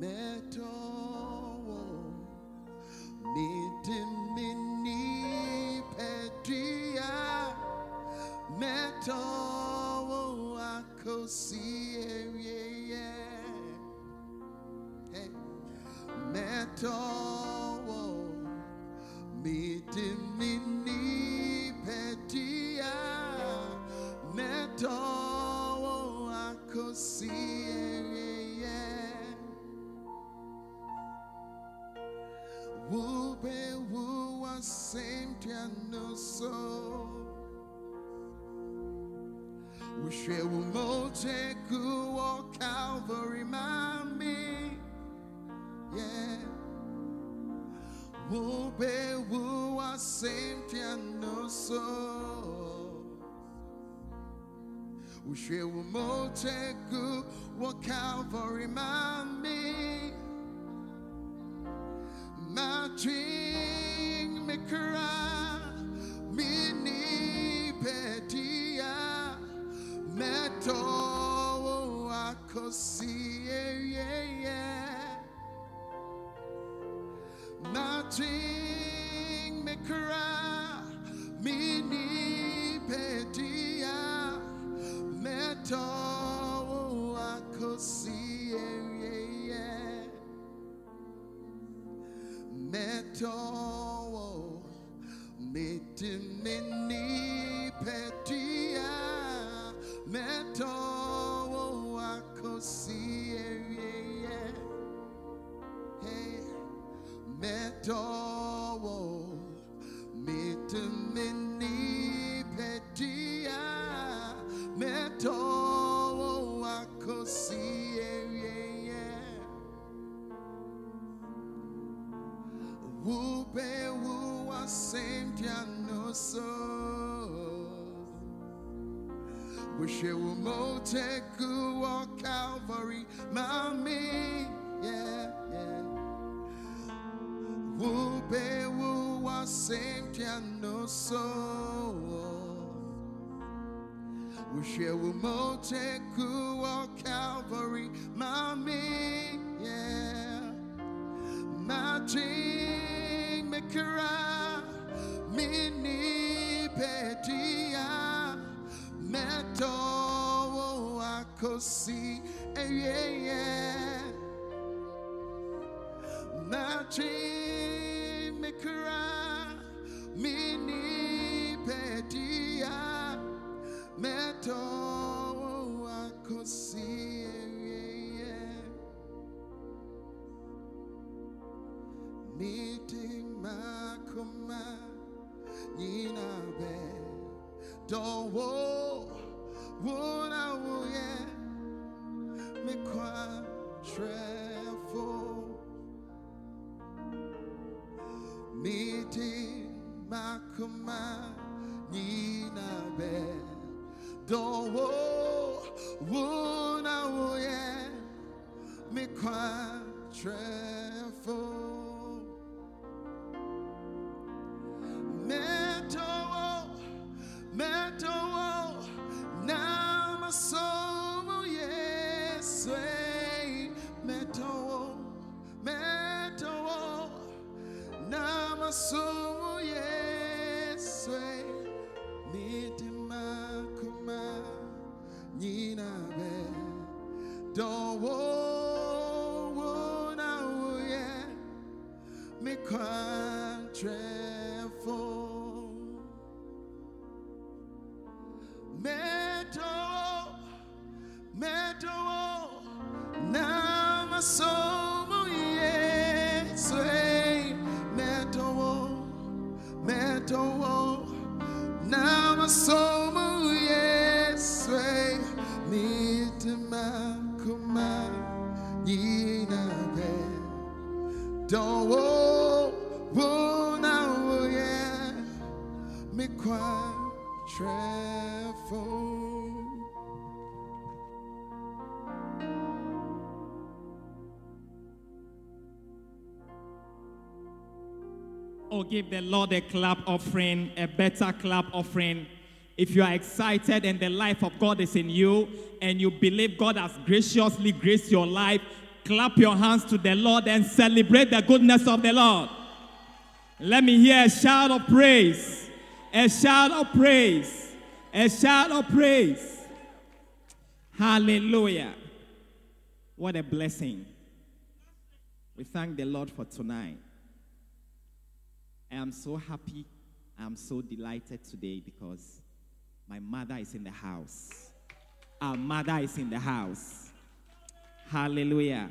metal. Shewu Moteku or Calvary, Mami, yeah. Mating Mekara, Mini Pedia, Meto oh, Akosi, eh, yeah, yeah. Mating door. Now my yesu oh, yeswe mitima kuma yinabe. Don't wo na wo ye mi kwa trefo. give the Lord a clap offering, a better clap offering. If you are excited and the life of God is in you and you believe God has graciously graced your life, clap your hands to the Lord and celebrate the goodness of the Lord. Let me hear a shout of praise, a shout of praise, a shout of praise. Hallelujah. What a blessing. We thank the Lord for tonight. I am so happy. I am so delighted today because my mother is in the house. Our mother is in the house. Hallelujah.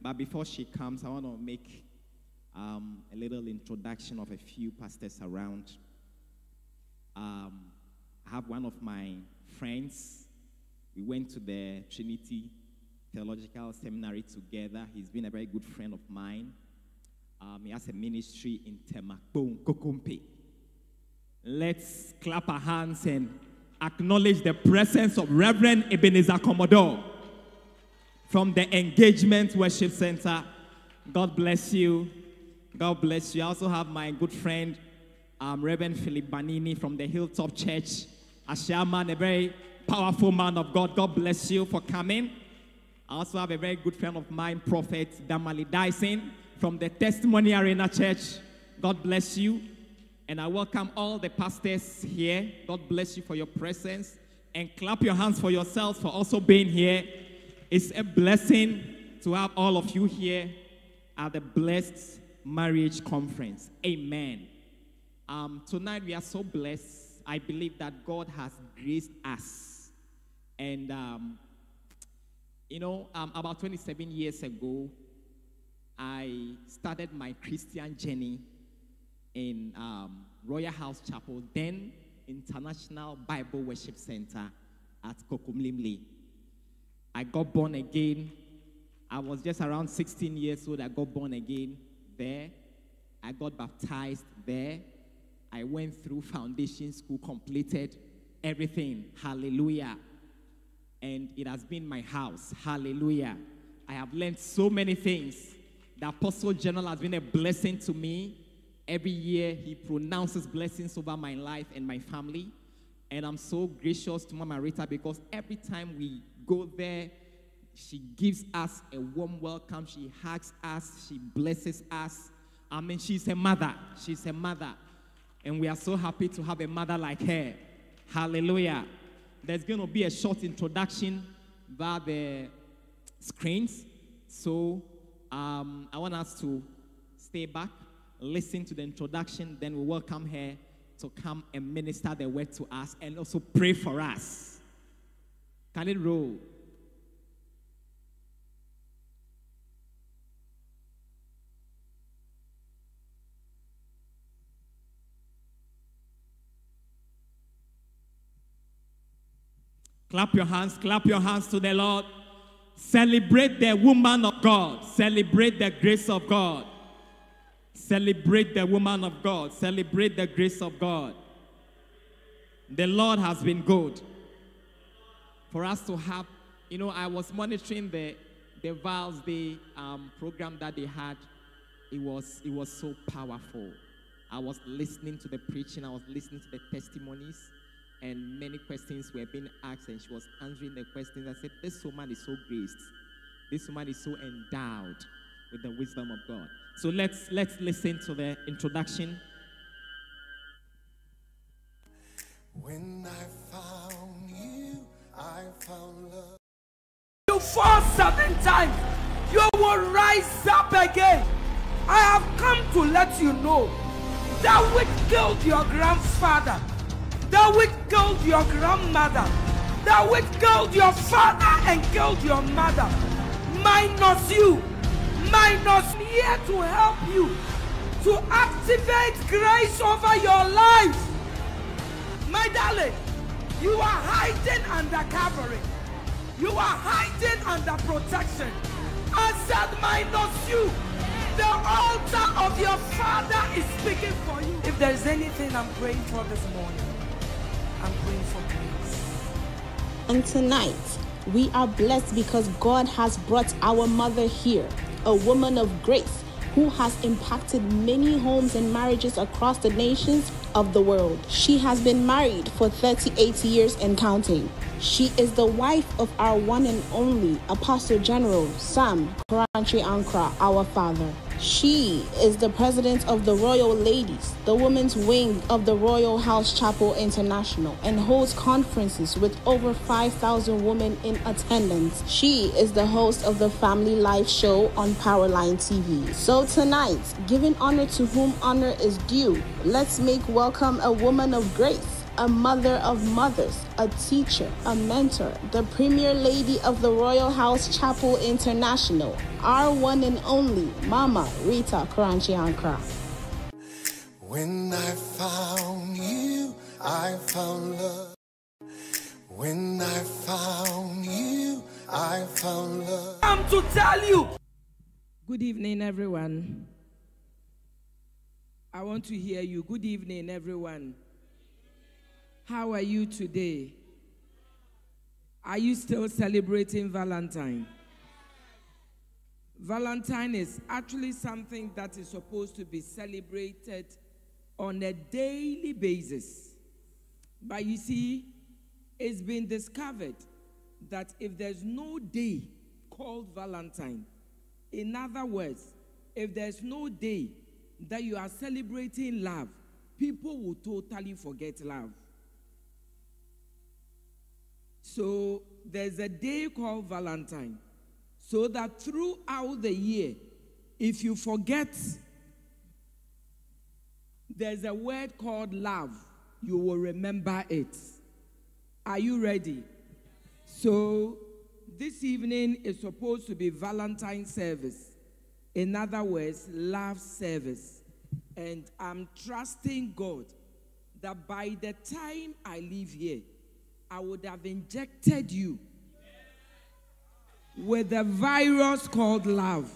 But before she comes, I want to make um, a little introduction of a few pastors around. Um, I have one of my friends. We went to the Trinity Theological Seminary together. He's been a very good friend of mine. Um, he has a ministry in Temakbong, Kokompe. Let's clap our hands and acknowledge the presence of Reverend Ebenezer Commodore from the Engagement Worship Center. God bless you. God bless you. I also have my good friend, um, Reverend Philip Banini from the Hilltop Church, Ashaiman, a very powerful man of God. God bless you for coming. I also have a very good friend of mine, Prophet Damali Dyson from the Testimony Arena Church. God bless you. And I welcome all the pastors here. God bless you for your presence. And clap your hands for yourselves for also being here. It's a blessing to have all of you here at the Blessed Marriage Conference. Amen. Um, tonight we are so blessed. I believe that God has graced us. And, um, you know, um, about 27 years ago, I started my Christian journey in um, Royal House Chapel, then International Bible Worship Center at Kokomlemle. I got born again. I was just around 16 years old. I got born again there. I got baptized there. I went through foundation school, completed everything. Hallelujah. And it has been my house. Hallelujah. I have learned so many things. The Apostle General has been a blessing to me. Every year, he pronounces blessings over my life and my family. And I'm so gracious to Mama Rita because every time we go there, she gives us a warm welcome. She hugs us. She blesses us. I mean, she's a mother. She's a mother. And we are so happy to have a mother like her. Hallelujah. There's going to be a short introduction via the screens. So um, I want us to stay back, listen to the introduction, then we welcome her to come and minister the word to us and also pray for us. Can it roll? Clap your hands, clap your hands to the Lord. Celebrate the woman of God. Celebrate the grace of God. Celebrate the woman of God. Celebrate the grace of God. The Lord has been good. For us to have, you know, I was monitoring the the Vows Day um, program that they had. It was it was so powerful. I was listening to the preaching. I was listening to the testimonies and many questions were being asked, and she was answering the questions. I said, This woman is so graced. This woman is so endowed with the wisdom of God. So let's let's listen to the introduction. When I found you, I found love. You fall seven times, you will rise up again. I have come to let you know that which killed your grandfather, that which killed your grandmother, that which killed your father and killed your mother, minus you, minus here to help you to activate grace over your life. My darling, you are hiding under covering. You are hiding under protection. Said minus you. The altar of your father is speaking for you. If there's anything I'm praying for this morning, Praying for grace. And tonight, we are blessed because God has brought our mother here, a woman of grace who has impacted many homes and marriages across the nations of the world. She has been married for 38 years and counting. She is the wife of our one and only Apostle General Sam Korankye Ankrah, our father. She is the president of the Royal Ladies, the women's wing of the Royal House Chapel International, and holds conferences with over 5,000 women in attendance. She is the host of the Family Life Show on Powerline TV. So tonight, giving honor to whom honor is due, let's make welcome a woman of grace a mother of mothers, a teacher, a mentor, the Premier Lady of the Royal House Chapel International, our one and only Mama Rita Korankye Ankrah. When I found you, I found love. When I found you, I found love. I'm to tell you. Good evening, everyone. I want to hear you. Good evening, everyone. How are you today? Are you still celebrating Valentine? Valentine is actually something that is supposed to be celebrated on a daily basis. But you see, it's been discovered that if there's no day called Valentine, in other words, if there's no day that you are celebrating love, people will totally forget love. So there's a day called Valentine. So that throughout the year, if you forget, there's a word called love, you will remember it. Are you ready? So this evening is supposed to be Valentine service. In other words, love service. And I'm trusting God that by the time I leave here, I would have injected you with a virus called love.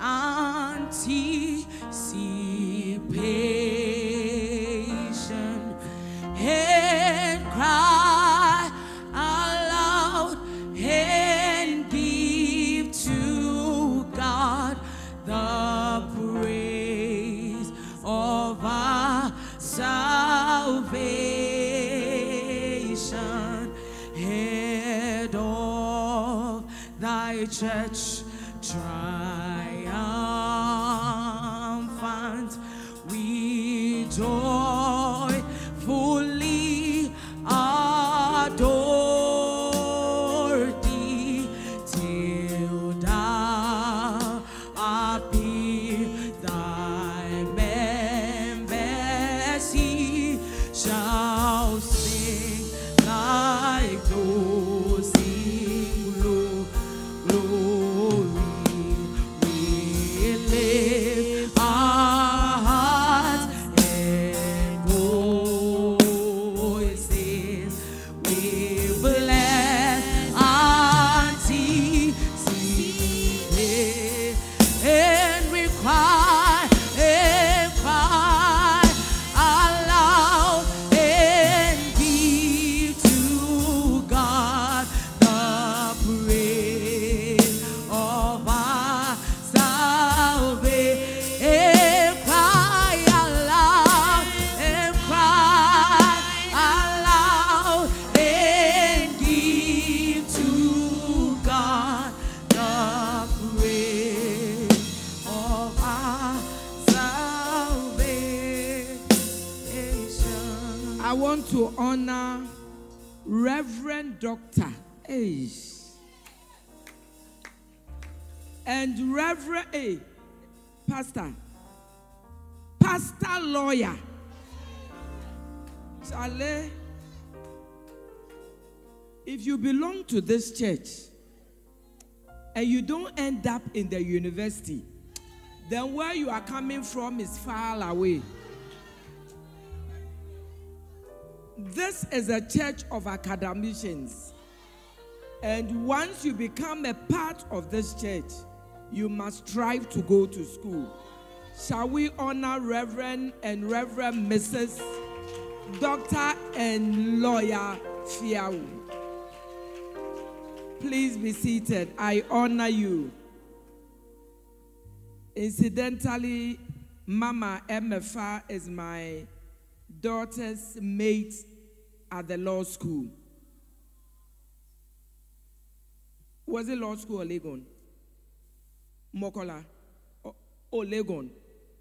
Anticipation and cry aloud and give to God the praise of our salvation, head of thy church triumphant. We joyfully this church and you don't end up in the university, then where you are coming from is far away. This is a church of academicians. And once you become a part of this church, you must strive to go to school. Shall we honor Reverend and Reverend Mrs. Doctor and Lawyer Fiawoo. Please be seated. I honor you. Incidentally, Mama MFA is my daughter's mate at the law school. Was it law school or Legon? Makola. Oh, Legon.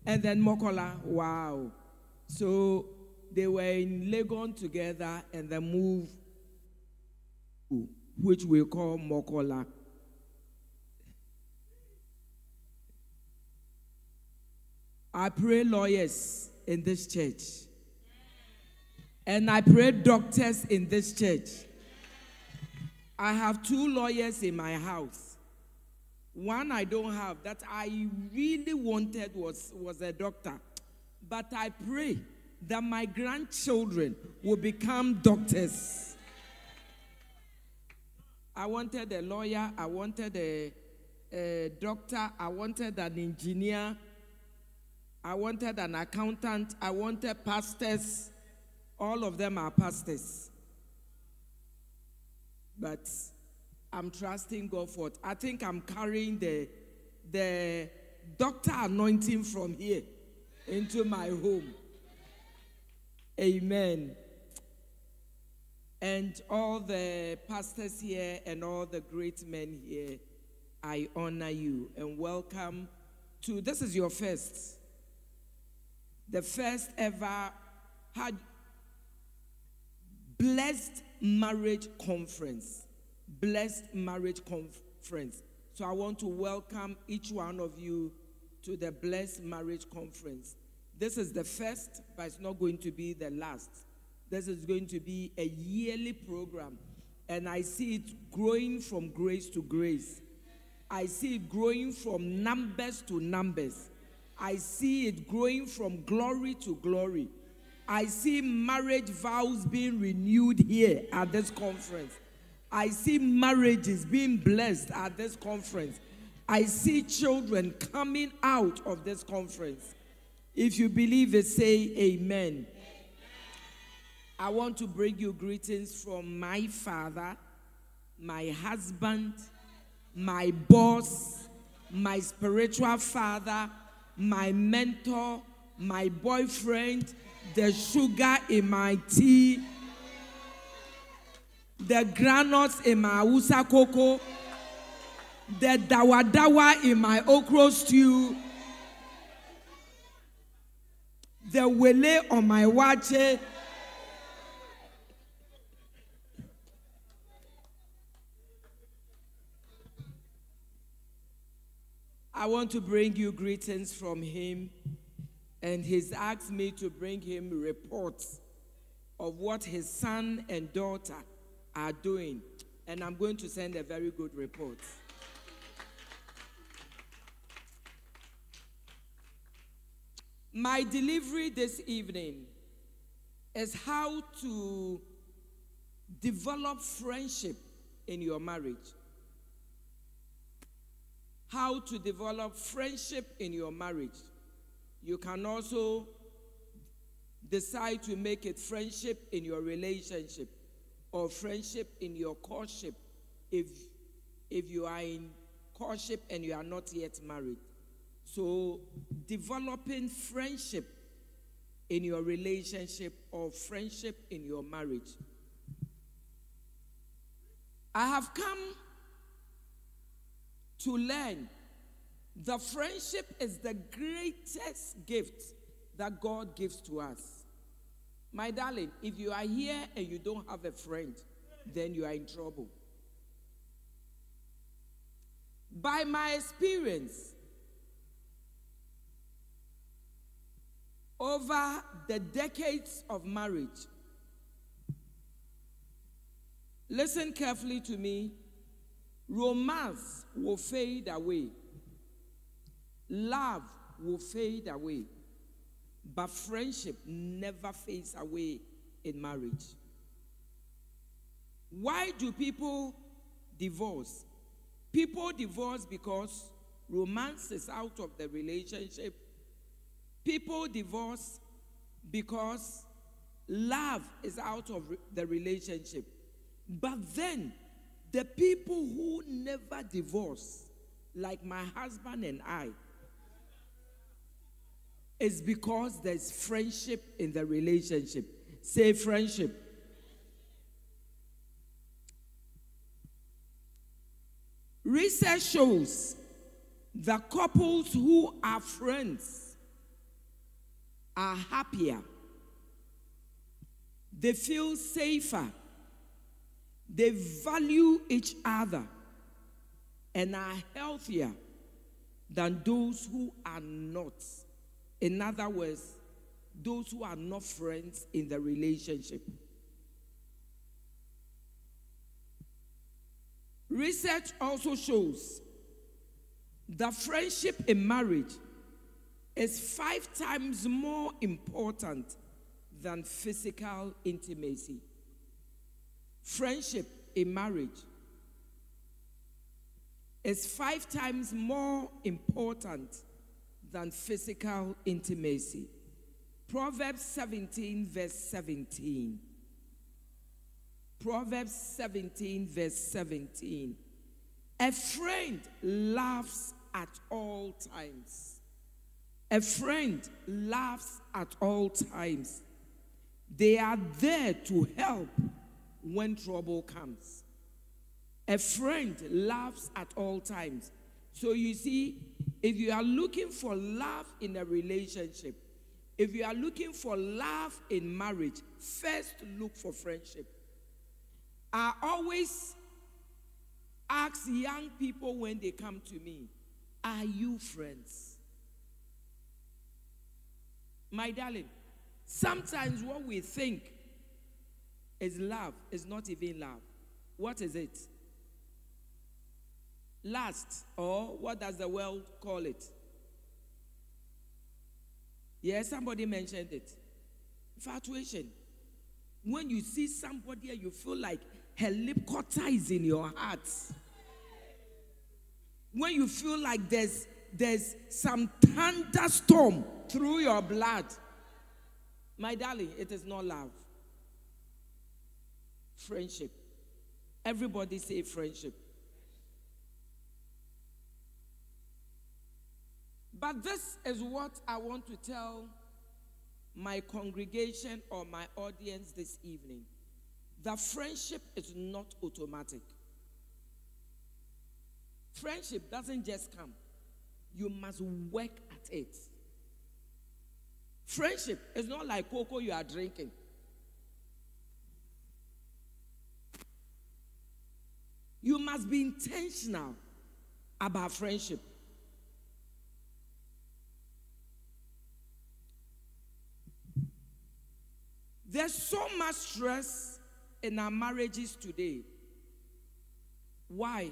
And then Makola. Wow. So they were in Legon together and then moved, which we call Makola. I pray lawyers in this church. And I pray doctors in this church. I have two lawyers in my house. One I don't have that I really wanted was, was a doctor. But I pray that my grandchildren will become doctors. I wanted a lawyer, I wanted a, a doctor, I wanted an engineer, I wanted an accountant, I wanted pastors. All of them are pastors. But I'm trusting God for it. I think I'm carrying the, the doctor anointing from here into my home. Amen. And all the pastors here and all the great men here, I honor you and welcome to this is your first, the first ever had blessed marriage conference. Blessed marriage conference. So I want to welcome each one of you to the blessed marriage conference. This is the first, but it's not going to be the last. This is going to be a yearly program. And I see it growing from grace to grace. I see it growing from numbers to numbers. I see it growing from glory to glory. I see marriage vows being renewed here at this conference. I see marriages being blessed at this conference. I see children coming out of this conference. If you believe it, say amen. I want to bring you greetings from my father, my husband, my boss, my spiritual father, my mentor, my boyfriend, the sugar in my tea, the granules in my usa cocoa, the dawa dawa in my okra stew, the wele on my wache. I want to bring you greetings from him, and he's asked me to bring him reports of what his son and daughter are doing, and I'm going to send a very good report. My delivery this evening is how to develop friendship in your marriage. How to develop friendship in your marriage. You can also decide to make it friendship in your relationship or friendship in your courtship if if you are in courtship and you are not yet married. So, developing friendship in your relationship or friendship in your marriage. I have come to learn the friendship is the greatest gift that God gives to us. My darling, if you are here and you don't have a friend, then you are in trouble. By my experience, over the decades of marriage, listen carefully to me. Romance will fade away, love will fade away, but friendship never fades away in marriage. Why do people divorce? People divorce because romance is out of the relationship. People divorce because love is out of the relationship. But then, the people who never divorce, like my husband and I, is because there's friendship in the relationship. Say friendship. Research shows that couples who are friends are happier, they feel safer, they value each other, and are healthier than those who are not. In other words, those who are not friends in the relationship. Research also shows that friendship in marriage is five times more important than physical intimacy. Friendship in marriage is five times more important than physical intimacy. Proverbs 17, verse 17. Proverbs 17, verse 17. A friend laughs at all times. A friend laughs at all times. They are there to help when trouble comes. A friend laughs at all times. So you see, if you are looking for love in a relationship, if you are looking for love in marriage, first look for friendship. I always ask young people when they come to me, Are you friends? My darling, sometimes what we think is love is not even love. What is it? Lust, or what does the world call it? Yes, somebody mentioned it. Infatuation. When you see somebody and you feel like helicopter is in your heart. When you feel like there's there's some thunderstorm through your blood. My darling, it is not love. Friendship. Everybody say friendship. But this is what I want to tell my congregation or my audience this evening. That friendship is not automatic. Friendship doesn't just come, you must work at it. Friendship is not like cocoa you are drinking. You must be intentional about friendship. There's so much stress in our marriages today. Why?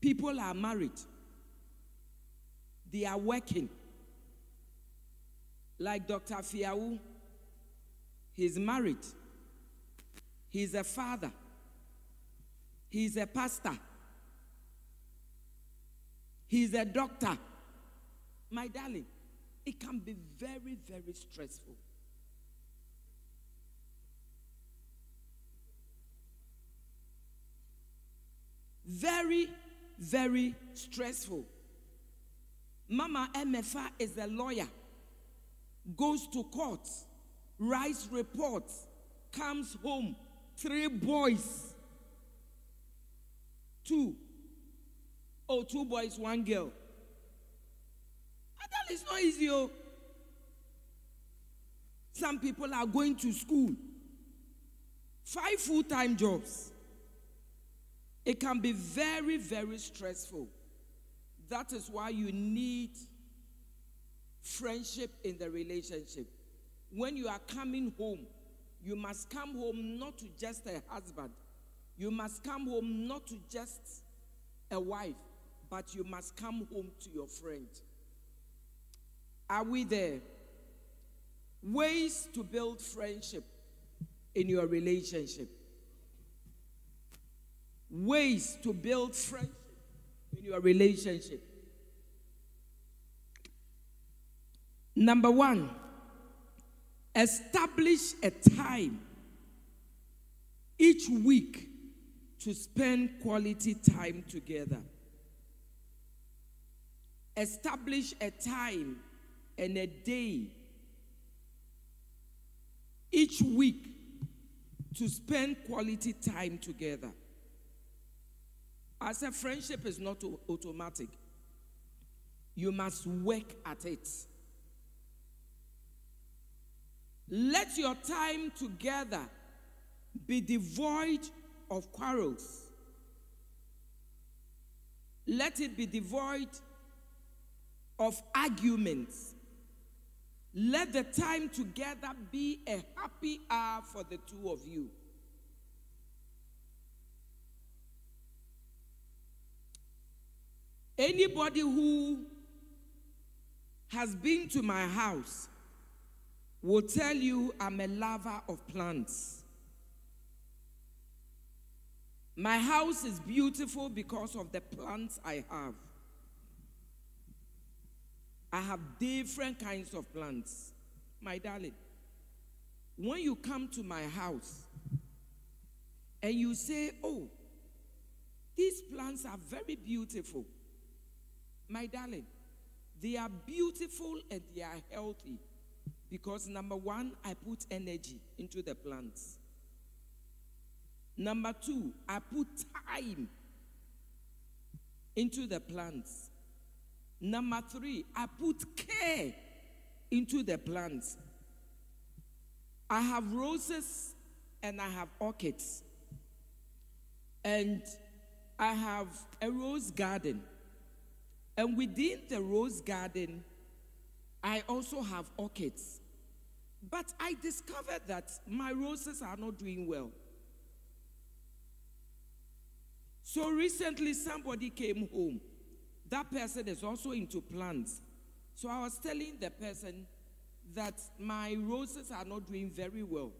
People are married, they are working. Like Dr. Fiawoo, he's married, he's a father, he's a pastor, he's a doctor. My darling, it can be very, very stressful. Very, very stressful. Mama MFA is a lawyer, goes to court, writes reports, comes home, three boys, two, oh, two boys, one girl. That is not easy. Oh. Some people are going to school, five full time jobs. It can be very, very stressful. That is why you need friendship in the relationship. When you are coming home, you must come home not to just a husband, you must come home not to just a wife, but you must come home to your friend. Are we there? Ways to build friendship in your relationship ways to build friendship in your relationship. Number one, establish a time each week to spend quality time together. Establish a time and a day each week to spend quality time together. I said, friendship is not automatic. You must work at it. Let your time together be devoid of quarrels. Let it be devoid of arguments. Let the time together be a happy hour for the two of you. Anybody who has been to my house will tell you I'm a lover of plants. My house is beautiful because of the plants I have. I have different kinds of plants. My darling, when you come to my house and you say, Oh, these plants are very beautiful, my darling, they are beautiful and they are healthy because number one, I put energy into the plants. Number two, I put time into the plants. Number three, I put care into the plants. I have roses and I have orchids. And I have a rose garden. And within the rose garden, I also have orchids. But I discovered that my roses are not doing well. So recently, somebody came home. That person is also into plants. So I was telling the person that my roses are not doing very well.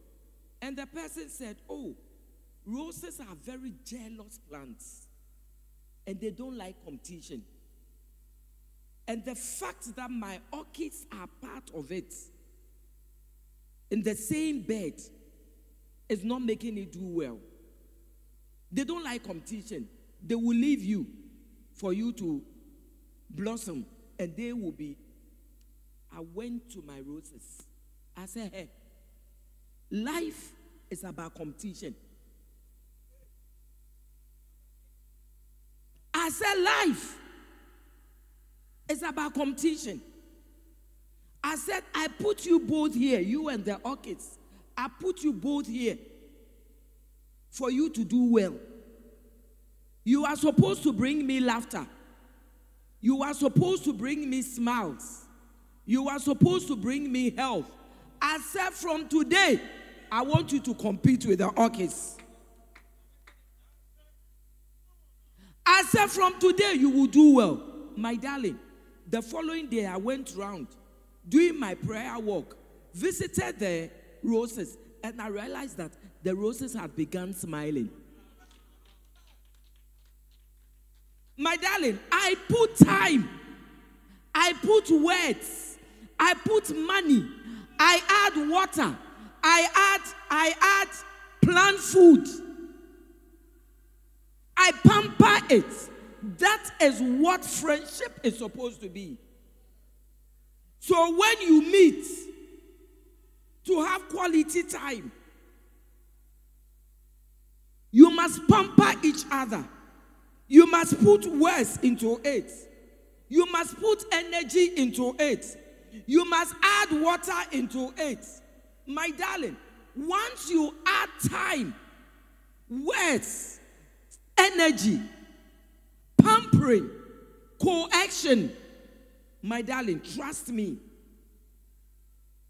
And the person said, Oh, roses are very jealous plants and they don't like competition. And the fact that my orchids are part of it in the same bed is not making it do well. They don't like competition. They will leave you for you to blossom, and they will be. I went to my roses. I said, Hey, life is about competition. I said, Life is about competition. I said, I put you both here, you and the orchids. I put you both here for you to do well. You are supposed to bring me laughter. You are supposed to bring me smiles. You are supposed to bring me health. I said, from today, I want you to compete with the orchids. I said, from today, you will do well. My darling, the following day, I went round doing my prayer walk, visited the roses, and I realized that the roses had begun smiling. My darling, I put time, I put words, I put money, I add water, I add, I add plant food. I pamper it. That is what friendship is supposed to be. So when you meet to have quality time, you must pamper each other. You must put words into it. You must put energy into it. You must add water into it. My darling, once you add time, words, energy, pampering, coaction, my darling, trust me,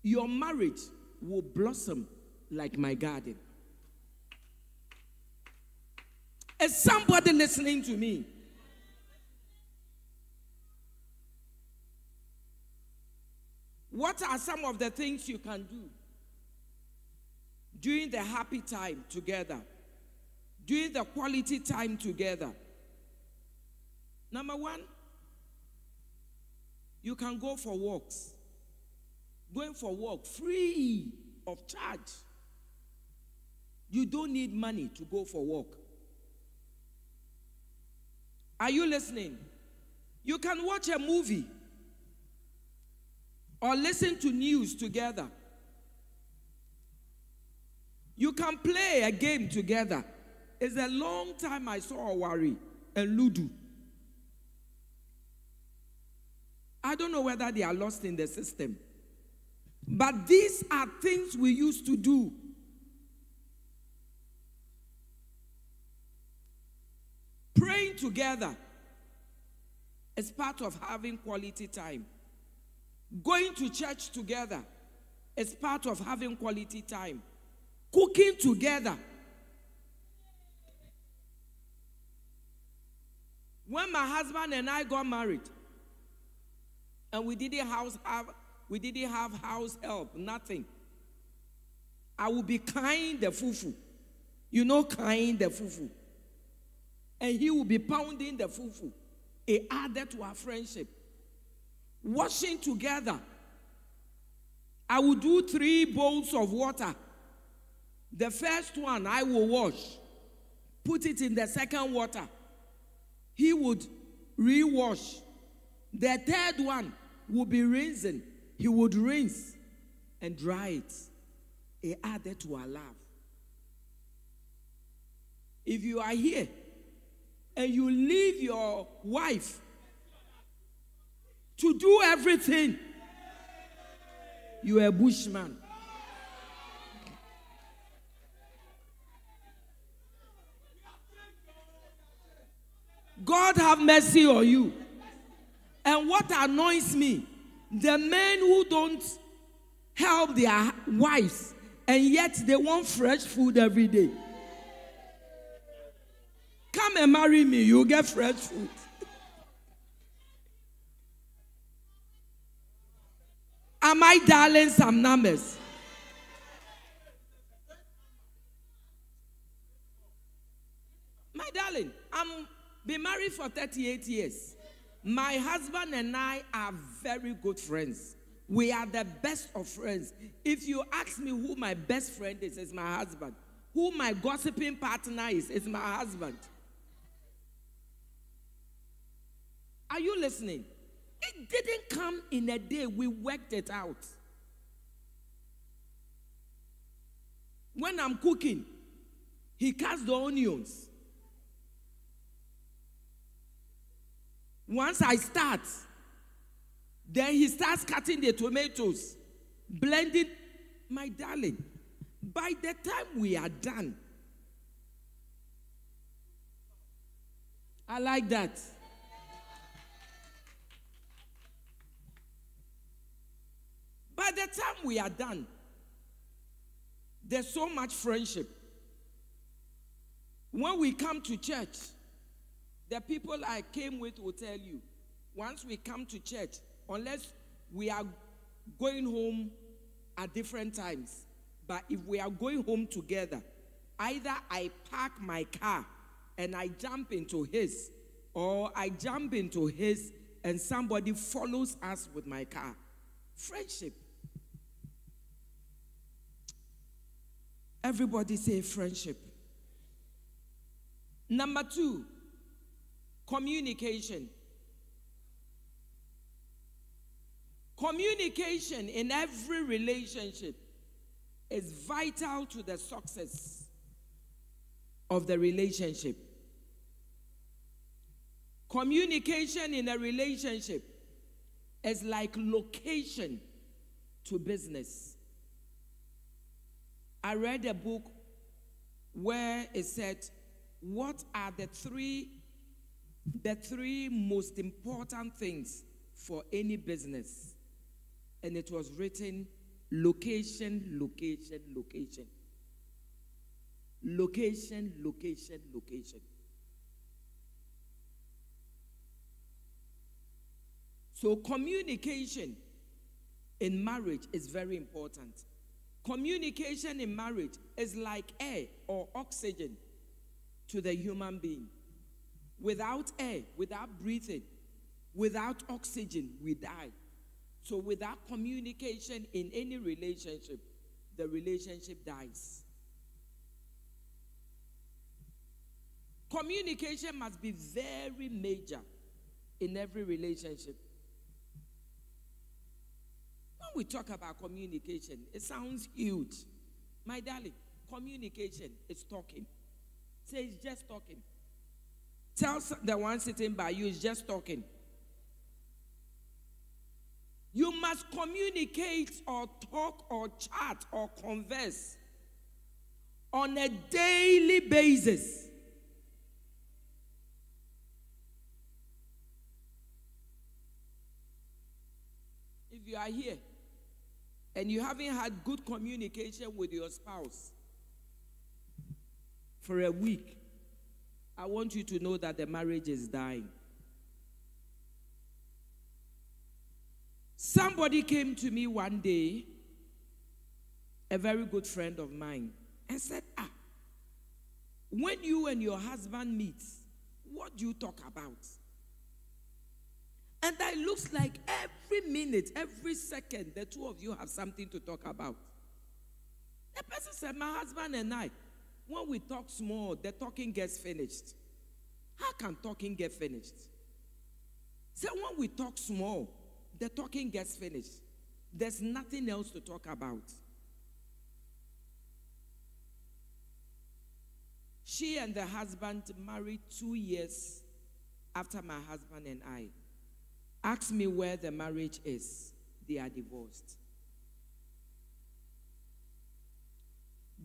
your marriage will blossom like my garden. Is somebody listening to me? What are some of the things you can do during the happy time together? During the quality time together? Number one, you can go for walks. Going for walk free of charge. You don't need money to go for work. Are you listening? You can watch a movie or listen to news together. You can play a game together. It's a long time I saw a Wari and Ludo. I don't know whether they are lost in the system. But these are things we used to do. Praying together is part of having quality time. Going to church together is part of having quality time. Cooking together. When my husband and I got married, and we didn't house have we didn't have house help, nothing. I would be kind the fufu. You know, kind the fufu. And he will be pounding the fufu. It added to our friendship. Washing together. I will do three bowls of water. The first one I will wash, put it in the second water. He would rewash. The third one will be rinsing. He would rinse and dry it. He added to our love. If you are here and you leave your wife to do everything, you are a bushman. God have mercy on you. And what annoys me, the men who don't help their wives and yet they want fresh food every day. Come and marry me, you get fresh food. Am I dialing some numbers? My darling, I'm been married for 38 years. My husband and I are very good friends. We are the best of friends. If you ask me who my best friend is, it's my husband. Who my gossiping partner is, it's my husband. Are you listening? It didn't come in a day, we worked it out. When I'm cooking, he cuts the onions. Once I start, then he starts cutting the tomatoes, blending. My darling, by the time we are done, I like that. By the time we are done, there's so much friendship. When we come to church, the people I came with will tell you once we come to church, unless we are going home at different times, but if we are going home together, either I park my car and I jump into his, or I jump into his and somebody follows us with my car. Friendship. Everybody say friendship. Number two, communication. Communication in every relationship is vital to the success of the relationship. Communication in a relationship is like location to business. I read a book where it said, What are the three the three most important things for any business? And it was written location, location, location. Location, location, location. So, communication in marriage is very important. Communication in marriage is like air or oxygen to the human being. Without air, without breathing, without oxygen, we die. So, without communication in any relationship, the relationship dies. Communication must be very major in every relationship. When we talk about communication, it sounds huge. My darling, communication is talking. Say it's just talking. Tell the one sitting by you, it's just talking. You must communicate or talk or chat or converse on a daily basis. If you are here and you haven't had good communication with your spouse for a week, I want you to know that the marriage is dying. Somebody came to me one day, a very good friend of mine, and said, Ah, when you and your husband meet, what do you talk about? And that looks like every minute, every second, the two of you have something to talk about. The person said, My husband and I, when we talk small, the talking gets finished. How can talking get finished? So when we talk small, the talking gets finished. There's nothing else to talk about. She and the husband married two years after my husband and I. Ask me where the marriage is. They are divorced.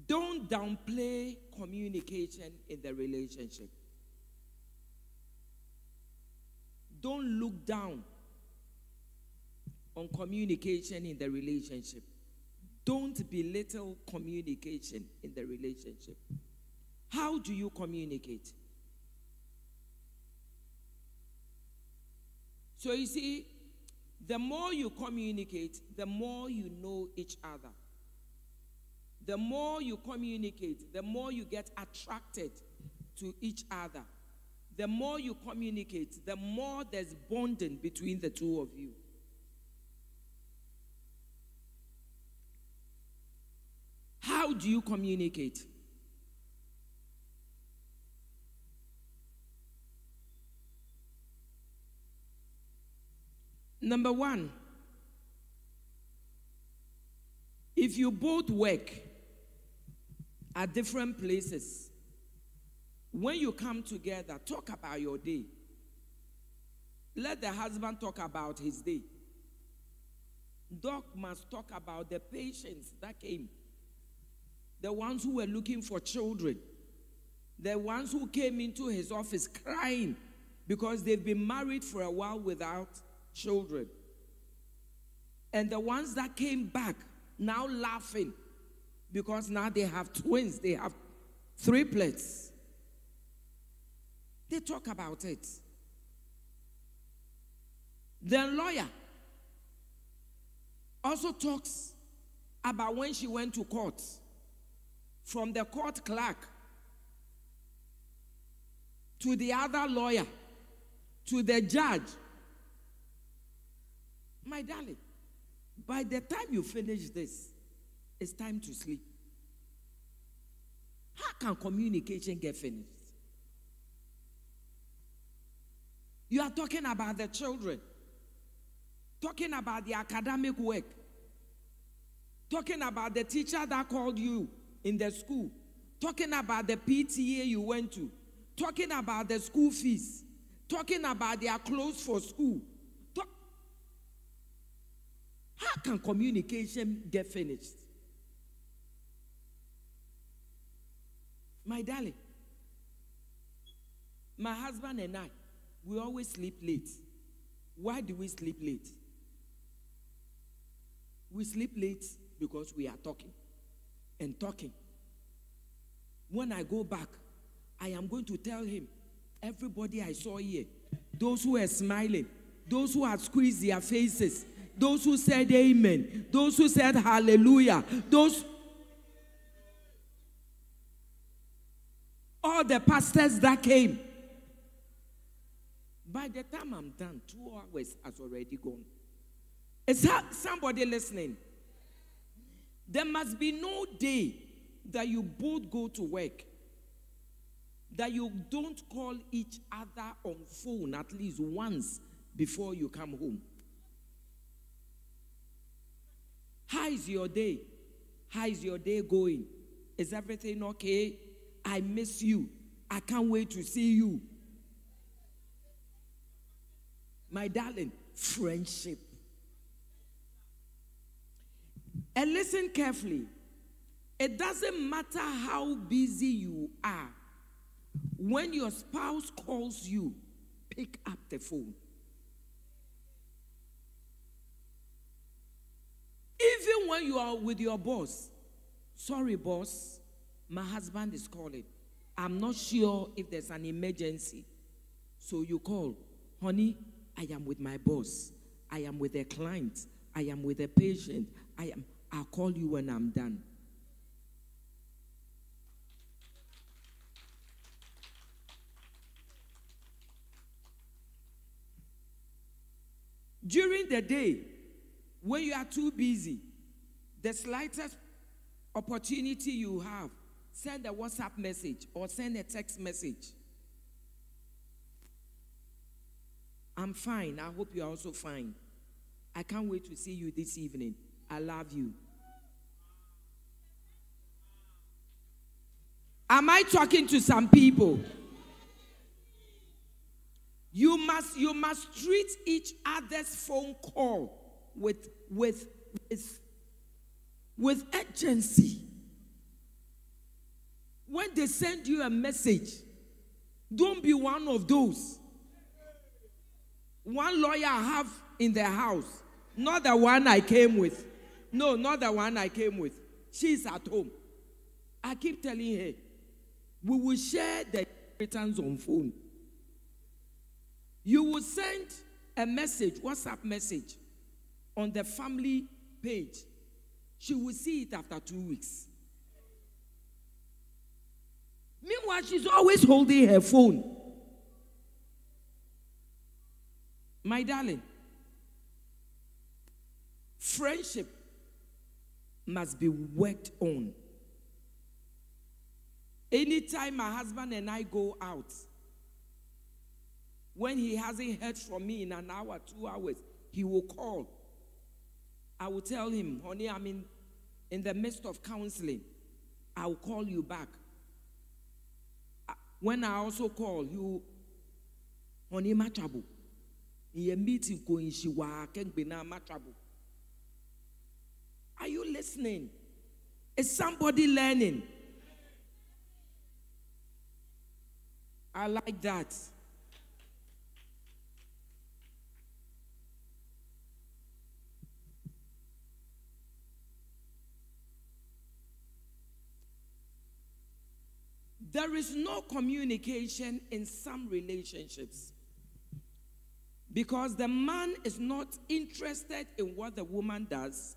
Don't downplay communication in the relationship. Don't look down on communication in the relationship. Don't belittle communication in the relationship. How do you communicate? So you see, the more you communicate, the more you know each other. The more you communicate, the more you get attracted to each other. The more you communicate, the more there's bonding between the two of you. How do you communicate? Number one, if you both work at different places, when you come together, talk about your day. Let the husband talk about his day. Doc must talk about the patients that came, the ones who were looking for children, the ones who came into his office crying because they've been married for a while without children. And the ones that came back now laughing because now they have twins, they have triplets. They talk about it. The lawyer also talks about when she went to court from the court clerk to the other lawyer to the judge my darling, by the time you finish this, it's time to sleep. How can communication get finished? You are talking about the children, talking about the academic work, talking about the teacher that called you in the school, talking about the PTA you went to, talking about the school fees, talking about their clothes for school. How can communication get finished? My darling, my husband and I, we always sleep late. Why do we sleep late? We sleep late because we are talking and talking. When I go back, I am going to tell him everybody I saw here, those who were smiling, those who had squeezed their faces, those who said amen, those who said hallelujah, those all the pastors that came. By the time I'm done, two hours has already gone. Is that somebody listening? There must be no day that you both go to work that you don't call each other on phone at least once before you come home. How is your day? How is your day going? Is everything okay? I miss you. I can't wait to see you. My darling, friendship. And listen carefully. It doesn't matter how busy you are. When your spouse calls you, pick up the phone. Even when you are with your boss, sorry, boss, my husband is calling. I'm not sure if there's an emergency. So you call, honey, I am with my boss. I am with a client. I am with a patient. I am I'll call you when I'm done. During the day, when you are too busy, the slightest opportunity you have, send a WhatsApp message or send a text message. I'm fine. I hope you're also fine. I can't wait to see you this evening. I love you. Am I talking to some people? You must you must treat each other's phone call with with with, with urgency. When they send you a message, don't be one of those. One lawyer I have in the house, not the one I came with. No, not the one I came with. She's at home. I keep telling her, we will share the returns on phone. You will send a message, WhatsApp message, on the family page. She will see it after two weeks. Meanwhile, she's always holding her phone. My darling, friendship must be worked on. Anytime my husband and I go out, when he hasn't heard from me in an hour, two hours, he will call. I will tell him, honey, I'm in, in the midst of counseling. I will call you back. When I also call, you, honey, matrabo. In a meeting. Are you listening? Is somebody learning? I like that. There is no communication in some relationships because the man is not interested in what the woman does,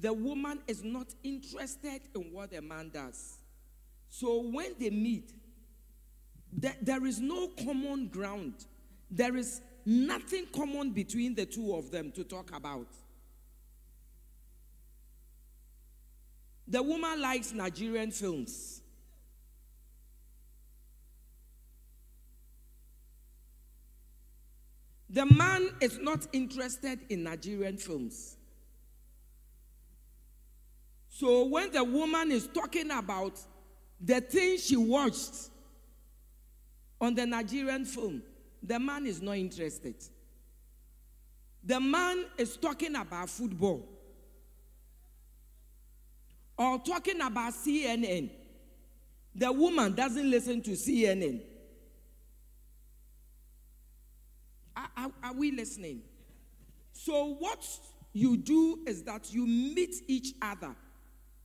the woman is not interested in what the man does. So when they meet, there, is no common ground. There is nothing common between the two of them to talk about. The woman likes Nigerian films. The man is not interested in Nigerian films. So when the woman is talking about the thing she watched on the Nigerian film, the man is not interested. The man is talking about football or talking about CNN. The woman doesn't listen to CNN. Are, are- we listening? So, what you do is that you meet each other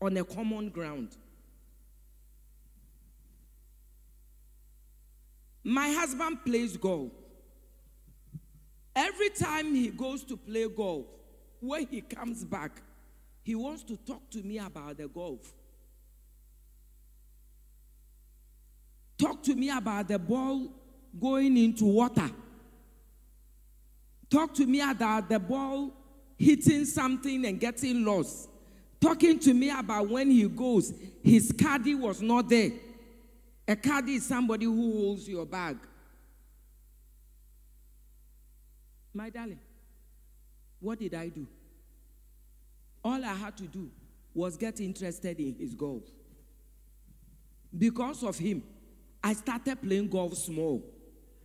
on a common ground. My husband plays golf. Every time he goes to play golf, when he comes back, he wants to talk to me about the golf. Talk to me about the ball going into water. Talk to me about the ball hitting something and getting lost. Talking to me about when he goes, his caddy was not there. A caddy is somebody who holds your bag. My darling, what did I do? All I had to do was get interested in his golf. Because of him, I started playing golf small,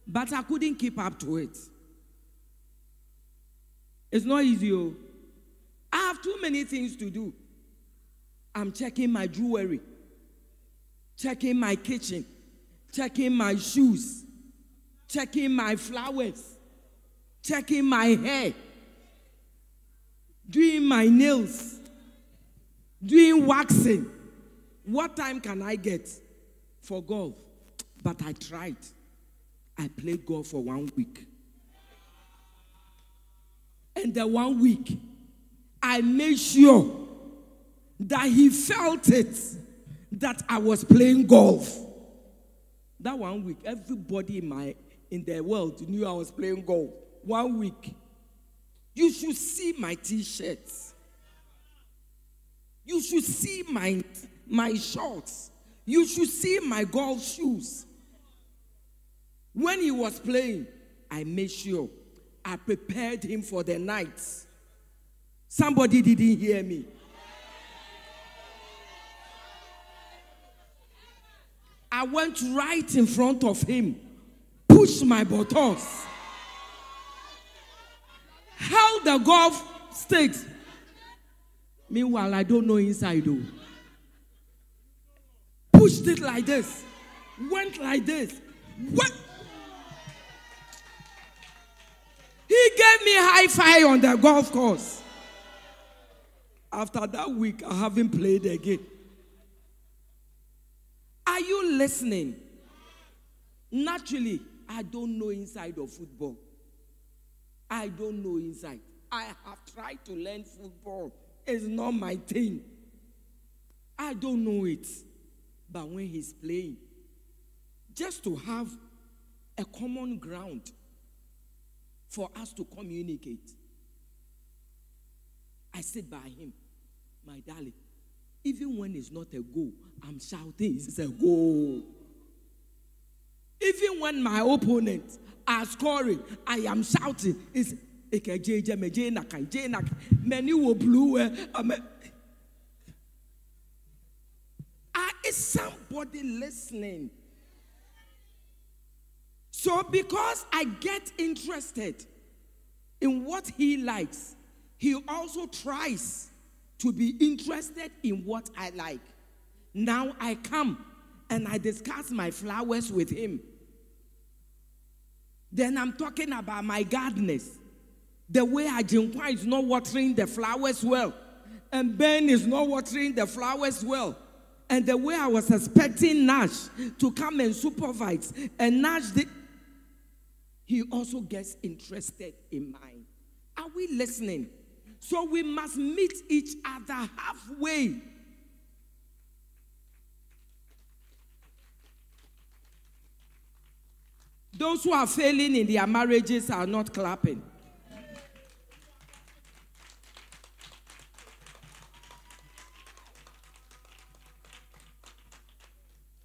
but I couldn't keep up to it. It's not easy. Oh. I have too many things to do. I'm checking my jewelry, checking my kitchen, checking my shoes, checking my flowers, checking my hair, doing my nails, doing waxing. What time can I get for golf? But I tried. I played golf for one week. And the one week, I made sure that he felt it that I was playing golf. That one week, everybody in my in the world knew I was playing golf. One week. You should see my t-shirts. You should see my my shorts. You should see my golf shoes. When he was playing, I made sure I prepared him for the night. Somebody didn't hear me. I went right in front of him, pushed my buttons, held the golf sticks. Meanwhile, I don't know inside though. Pushed it like this, went like this. What? He gave me high five on the golf course. After that week, I haven't played again. Are you listening? Naturally, I don't know inside of football. I don't know inside. I have tried to learn football. It's not my thing. I don't know it. But when he's playing, just to have a common ground for us to communicate, I sit by him, my darling. Even when it's not a goal, I'm shouting, it's a goal. Even when my opponents are scoring, I am shouting, it's many will blue. Is somebody listening? So, because I get interested in what he likes, he also tries to be interested in what I like. Now I come and I discuss my flowers with him. Then I'm talking about my gardeners. The way Ajinkwa is not watering the flowers well, and Ben is not watering the flowers well. And the way I was expecting Nash to come and supervise, and Nash, did, he also gets interested in mine. Are we listening? So we must meet each other halfway. Those who are failing in their marriages are not clapping.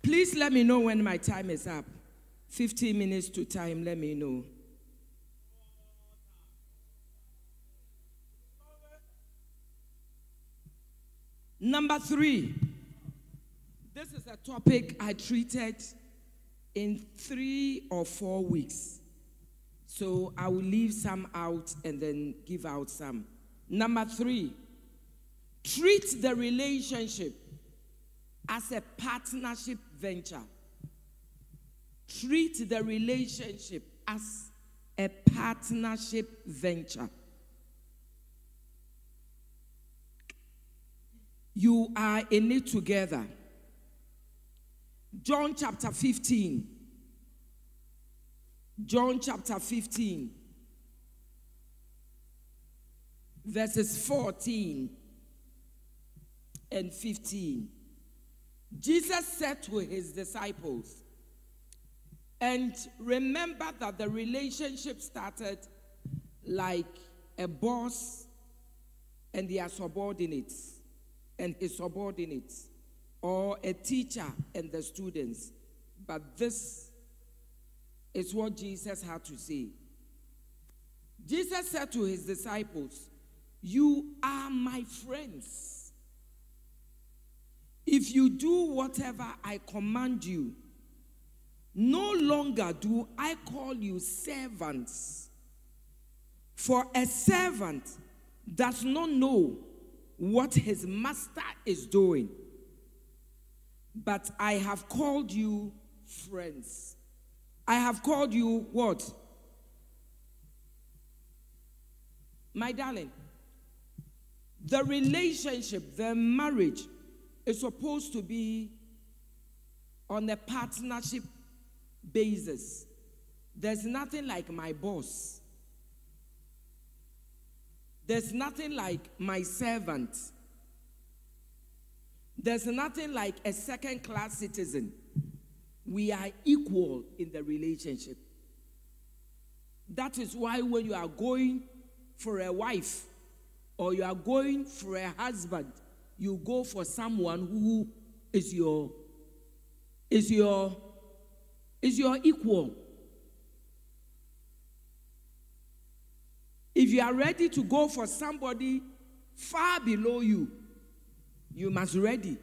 Please let me know when my time is up. 15 minutes to time, let me know. Number three, this is a topic I treated in three or four weeks. So I will leave some out and then give out some. Number three, treat the relationship as a partnership venture. Treat the relationship as a partnership venture. You are in it together. John chapter 15. John chapter 15, verses 14 and 15. Jesus said to his disciples, and remember that the relationship started like a boss and their subordinates and his subordinates, or a teacher and the students. But this is what Jesus had to say. Jesus said to his disciples, You are my friends. If you do whatever I command you, no longer do I call you servants. For a servant does not know what his master is doing. But I have called you friends. I have called you what? My darling, the relationship, the marriage is supposed to be on a partnership basis. There's nothing like my boss. There's nothing like my servant. There's nothing like a second class citizen. We are equal in the relationship. That is why when you are going for a wife or you are going for a husband, you go for someone who is your is your is your equal. If you are ready to go for somebody far below you, you must ready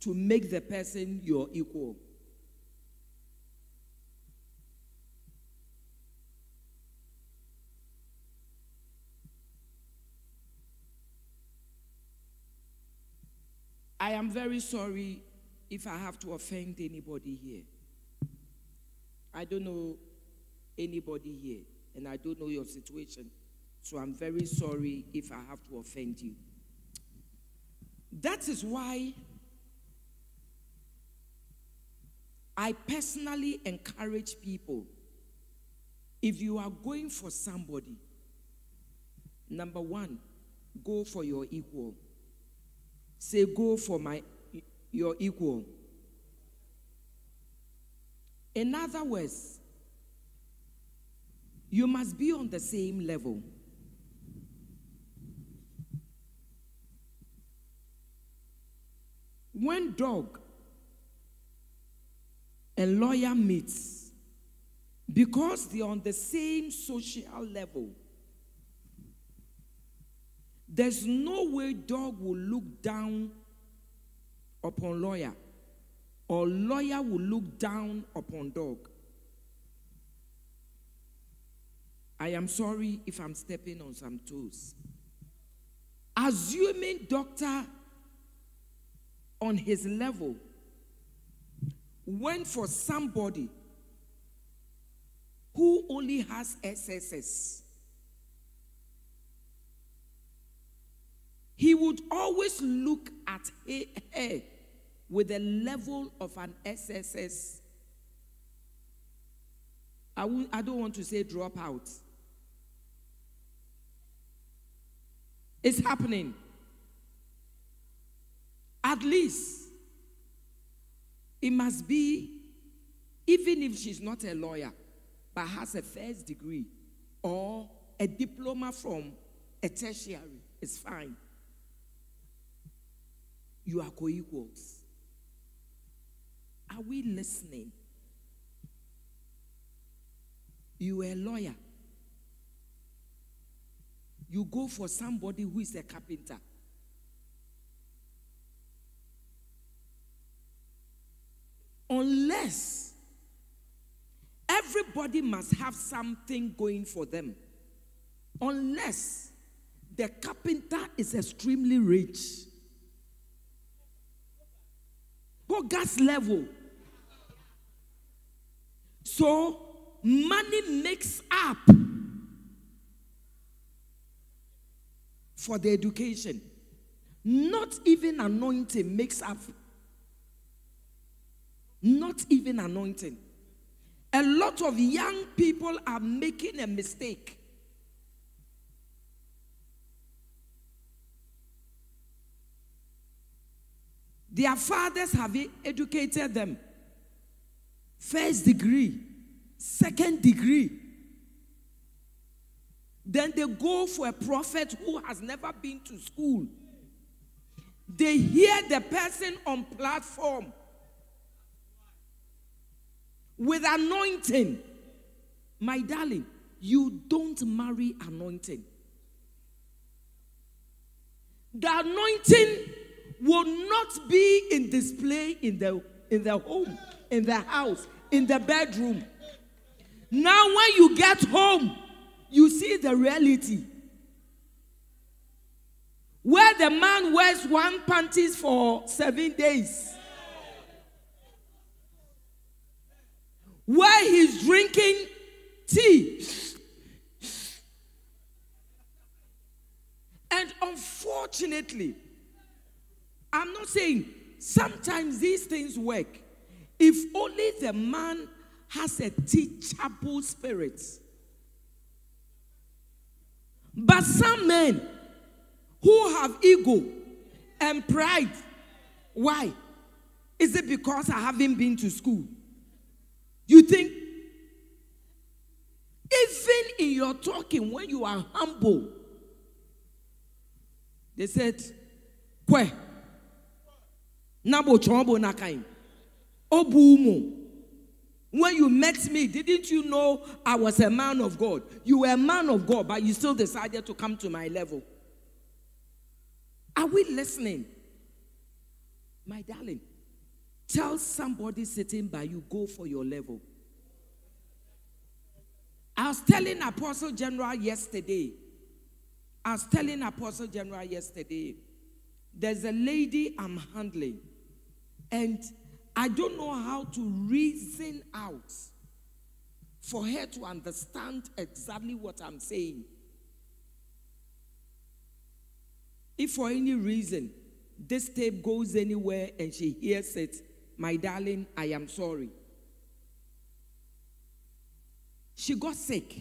to make the person your equal. I am very sorry if I have to offend anybody here. I don't know anybody here, and I don't know your situation. So I'm very sorry if I have to offend you. That is why I personally encourage people if you are going for somebody, number one, go for your equal. Say, go for my your equal. In other words, you must be on the same level. When dog and lawyer meets, because they're on the same social level, there's no way dog will look down upon lawyer or lawyer will look down upon dog. I am sorry if I'm stepping on some toes. Assuming doctor on his level went for somebody who only has SSS. He would always look at her with the level of an SSS. I don't want to say drop out. It's happening. At least it must be, even if she's not a lawyer, but has a first degree or a diploma from a tertiary, it's fine. You are co equals. Are we listening? You are a lawyer. You go for somebody who is a carpenter. Unless everybody must have something going for them. Unless the carpenter is extremely rich. What gas level? So money makes up for the education. Not even anointing makes up. Not even anointing. A lot of young people are making a mistake. Their fathers have educated them. First degree, second degree. Then they go for a prophet who has never been to school. They hear the person on platform. with anointing. My darling, you don't marry anointing. The anointing will not be in display in the in the home, in the house, in the bedroom. Now, when you get home, you see the reality. Where the man wears one panties for seven days. Where he's drinking tea. And unfortunately, I'm not saying sometimes these things work. If only the man has a teachable spirit. But some men who have ego and pride, why? Is it because I haven't been to school? You think, even in your talking, when you are humble, they said, Kwe, nabo chombo nakain, obumo. When you met me, didn't you know I was a man of God? You were a man of God, but you still decided to come to my level. Are we listening? My darling, tell somebody sitting by you, go for your level. I was telling Apostle General yesterday. I was telling Apostle General yesterday. There's a lady I'm handling, and I don't know how to reason out for her to understand exactly what I'm saying. If for any reason this tape goes anywhere and she hears it, my darling, I am sorry. She got sick.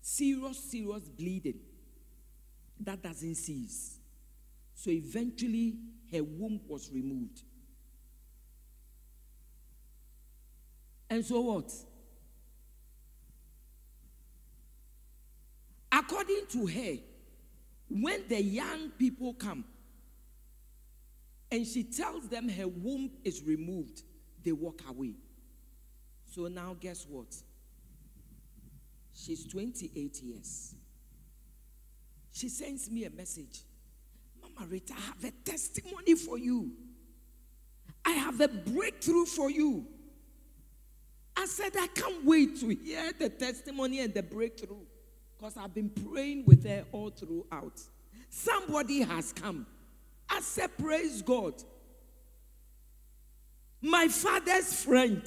Serious, serious bleeding that doesn't cease. So eventually, her womb was removed. And so what? According to her, when the young people come and she tells them her womb is removed, they walk away. So now, guess what? She's 28 years. She sends me a message Mama Rita, I have a testimony for you. I have a breakthrough for you. I said, I can't wait to hear the testimony and the breakthrough because I've been praying with her all throughout. Somebody has come. I said, Praise God. My father's friend.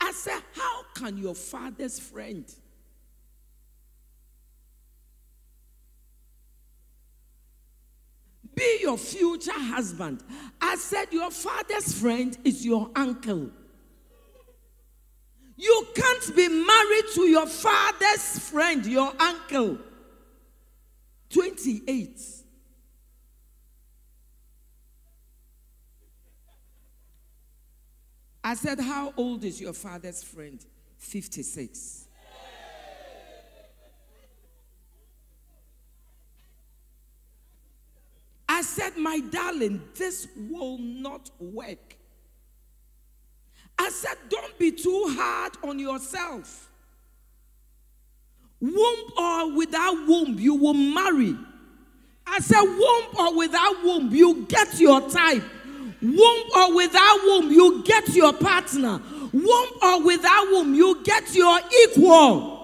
I said, How can your father's friend? Be your future husband. I said, Your father's friend is your uncle. You can't be married to your father's friend, your uncle. 28. I said, How old is your father's friend? 56. I said, My darling, this will not work. I said, Don't be too hard on yourself. Womb or without womb, you will marry. I said, Womb or without womb, you get your type. Womb or without womb, you get your partner. Womb or without womb, you get your equal.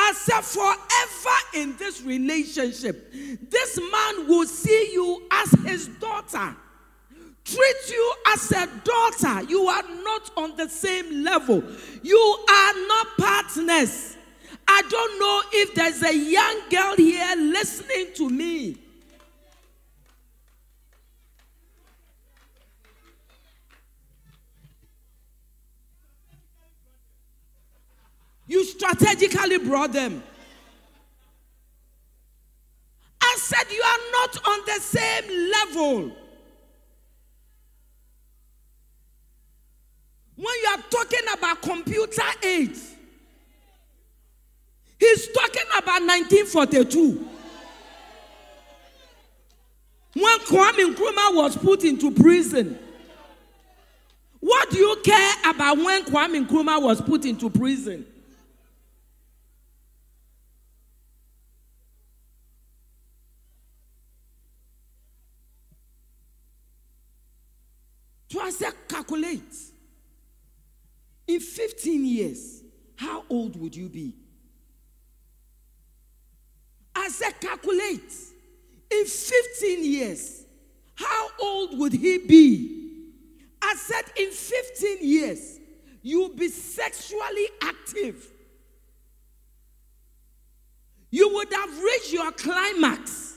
I said, forever in this relationship, this man will see you as his daughter, treat you as a daughter. You are not on the same level, you are not partners. I don't know if there's a young girl here listening to me. You strategically brought them. I said you are not on the same level. When you are talking about computer age, he's talking about 1942. When Kwame Nkrumah was put into prison, what do you care about when Kwame Nkrumah was put into prison? So I said, calculate. In 15 years, how old would you be? I said, calculate. In 15 years, how old would he be? I said, in 15 years, you'll be sexually active. You would have reached your climax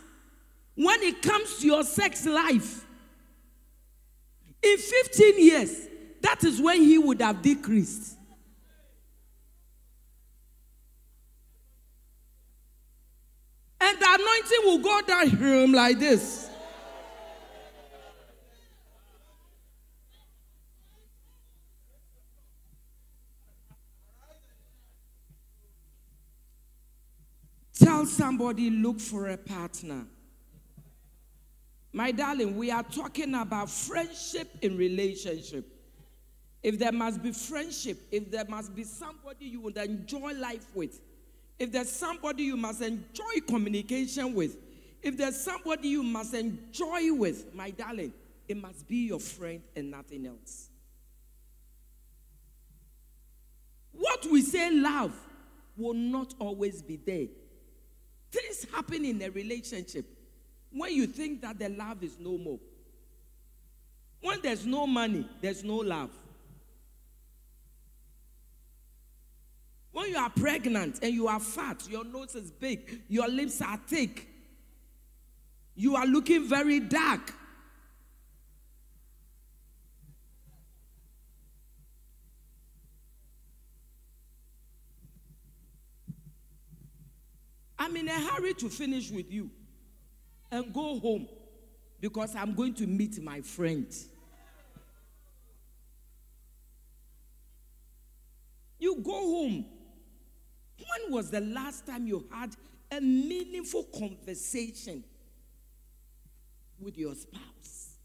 when it comes to your sex life. In 15 years, that is when he would have decreased. And the anointing will go down like this. Tell somebody, look for a partner. My darling, we are talking about friendship in relationship. If there must be friendship, if there must be somebody you would enjoy life with, if there's somebody you must enjoy communication with, if there's somebody you must enjoy with, my darling, it must be your friend and nothing else. What we say love will not always be there. Things happen in a relationship when you think that the love is no more. When there's no money, there's no love. When you are pregnant and you are fat, your nose is big, your lips are thick, you are looking very dark. I'm in a hurry to finish with you and go home because I'm going to meet my friend. You go home. When was the last time you had a meaningful conversation with your spouse?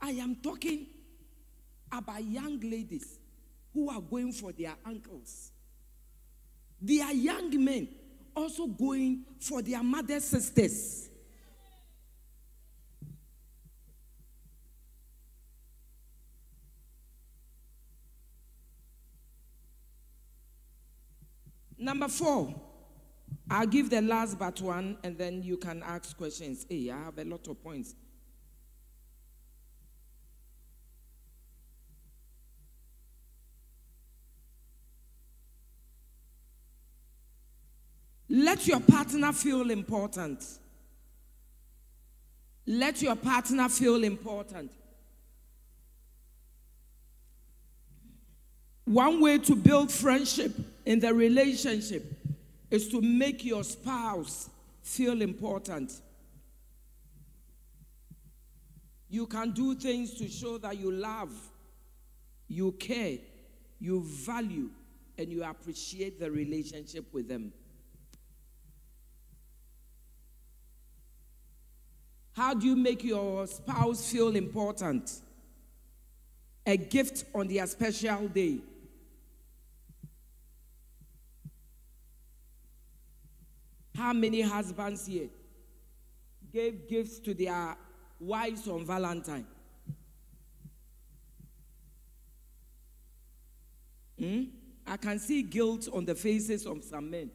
I am talking about young ladies who are going for their uncles. They are young men also going for their mother sisters. Number four, I'll give the last but one and then you can ask questions. Hey, I have a lot of points. Let your partner feel important. Let your partner feel important. One way to build friendship in the relationship is to make your spouse feel important. You can do things to show that you love, you care, you value, and you appreciate the relationship with them. How do you make your spouse feel important? A gift on their special day. How many husbands here gave gifts to their wives on Valentine? Hmm? I can see guilt on the faces of some men.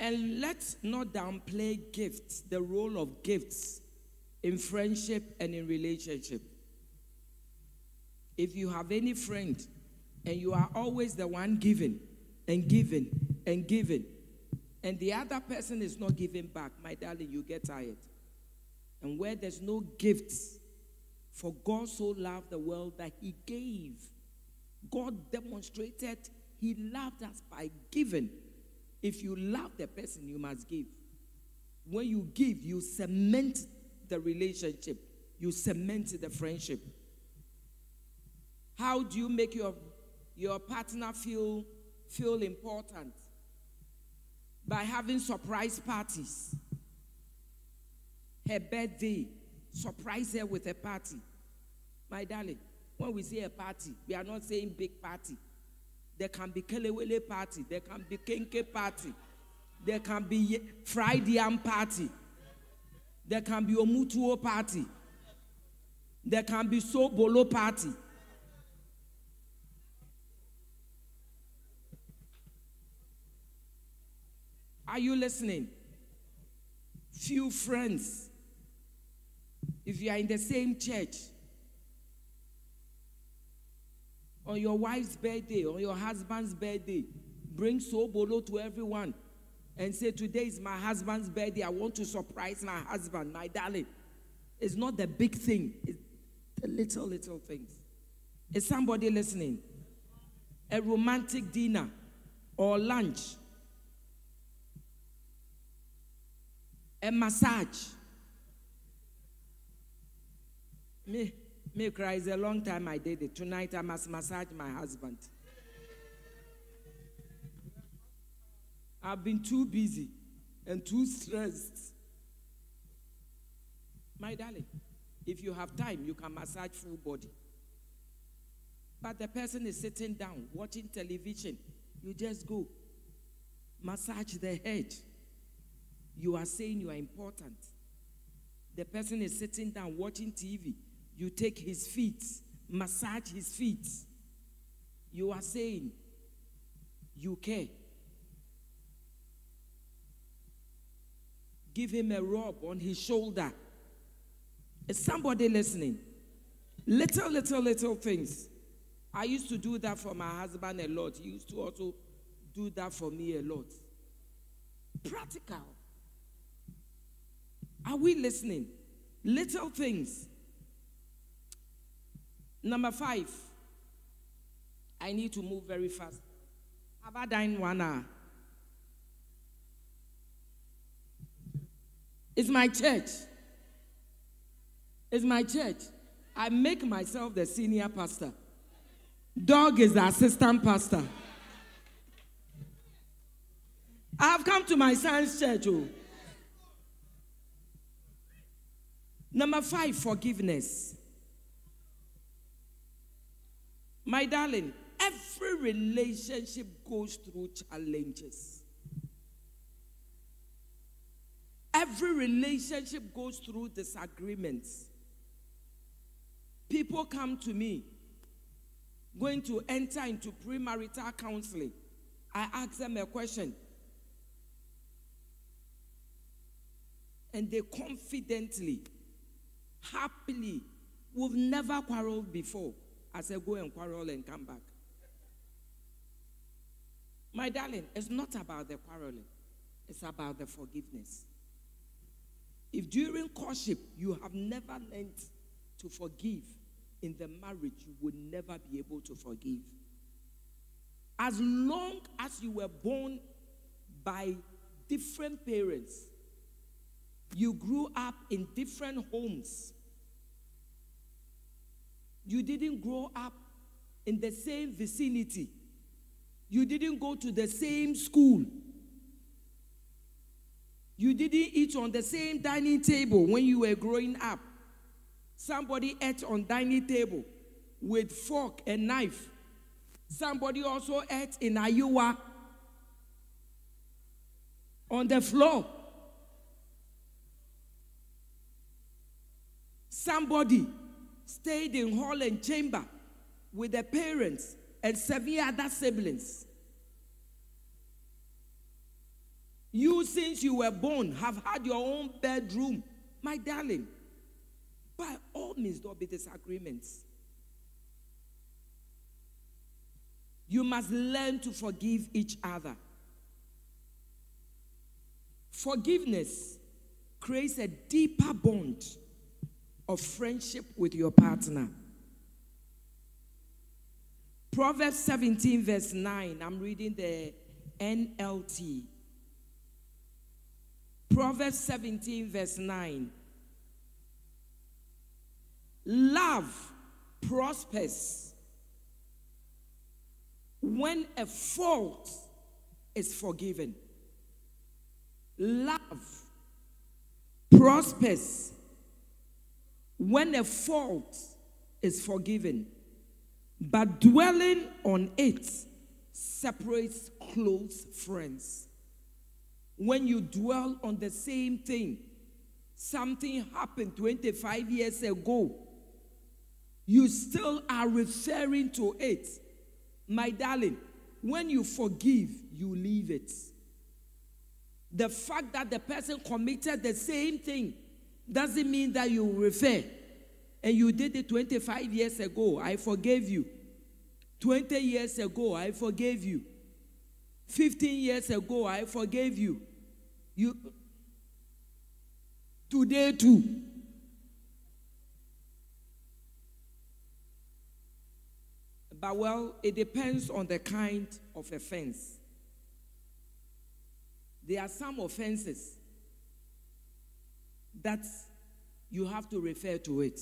And let's not downplay gifts, the role of gifts in friendship and in relationship. If you have any friend and you are always the one giving and giving and giving, and the other person is not giving back, my darling, you get tired. And where there's no gifts, for God so loved the world that he gave. God demonstrated he loved us by giving. If you love the person, you must give. When you give, you cement the relationship, you cement the friendship. How do you make your, your partner feel, feel important? By having surprise parties. Her birthday, surprise her with a party. My darling, when we say a party, we are not saying big party. There can be Kelewele party, there can be Kenke party, there can be fried yam party, there can be a Omutuo party, there can be Sobolo party. Are you listening? Few friends. If you are in the same church, on your wife's birthday, on your husband's birthday, bring sobolo to everyone and say, Today is my husband's birthday. I want to surprise my husband, my darling. It's not the big thing, it's the little, little things. Is somebody listening? A romantic dinner or lunch, a massage. Me, me cry. It's a long time I did it. Tonight I must massage my husband. I've been too busy and too stressed. My darling, if you have time, you can massage full body. But the person is sitting down watching television. You just go massage the head. You are saying you are important. The person is sitting down watching TV. You take his feet, massage his feet. You are saying you care. Give him a rub on his shoulder. Is somebody listening? Little, little, little things. I used to do that for my husband a lot. He used to also do that for me a lot. Practical. Are we listening? Little things. Number five. I need to move very fast. Have I one hour? It's my church. It's my church. I make myself the senior pastor. Dog is the assistant pastor. I have come to my son's church. Oh. Number five, forgiveness. My darling, every relationship goes through challenges. Every relationship goes through disagreements. People come to me going to enter into premarital counseling. I ask them a question. And they confidently, happily, we've never quarreled before. I say, go and quarrel and come back. My darling, it's not about the quarreling, it's about the forgiveness. If during courtship you have never learned to forgive, in the marriage, you would never be able to forgive. As long as you were born by different parents, you grew up in different homes, you didn't grow up in the same vicinity, you didn't go to the same school. You didn't eat on the same dining table when you were growing up. Somebody ate on dining table with fork and knife. Somebody also ate in Iowa on the floor. Somebody stayed in hall and chamber with the parents and seven other siblings. You, since you were born, have had your own bedroom, my darling. By all means, there'll be disagreements. You must learn to forgive each other. Forgiveness creates a deeper bond of friendship with your partner. Proverbs 17, verse 9. I'm reading the NLT. Proverbs 17, verse 9. Love prospers when a fault is forgiven. Love prospers when a fault is forgiven, but dwelling on it separates close friends. When you dwell on the same thing, something happened 25 years ago, you still are referring to it. My darling, when you forgive, you leave it. The fact that the person committed the same thing doesn't mean that you refer. And you did it 25 years ago, I forgave you. 20 years ago, I forgave you. 15 years ago, I forgave you. You today too. But well, it depends on the kind of offense. There are some offenses that you have to refer to it.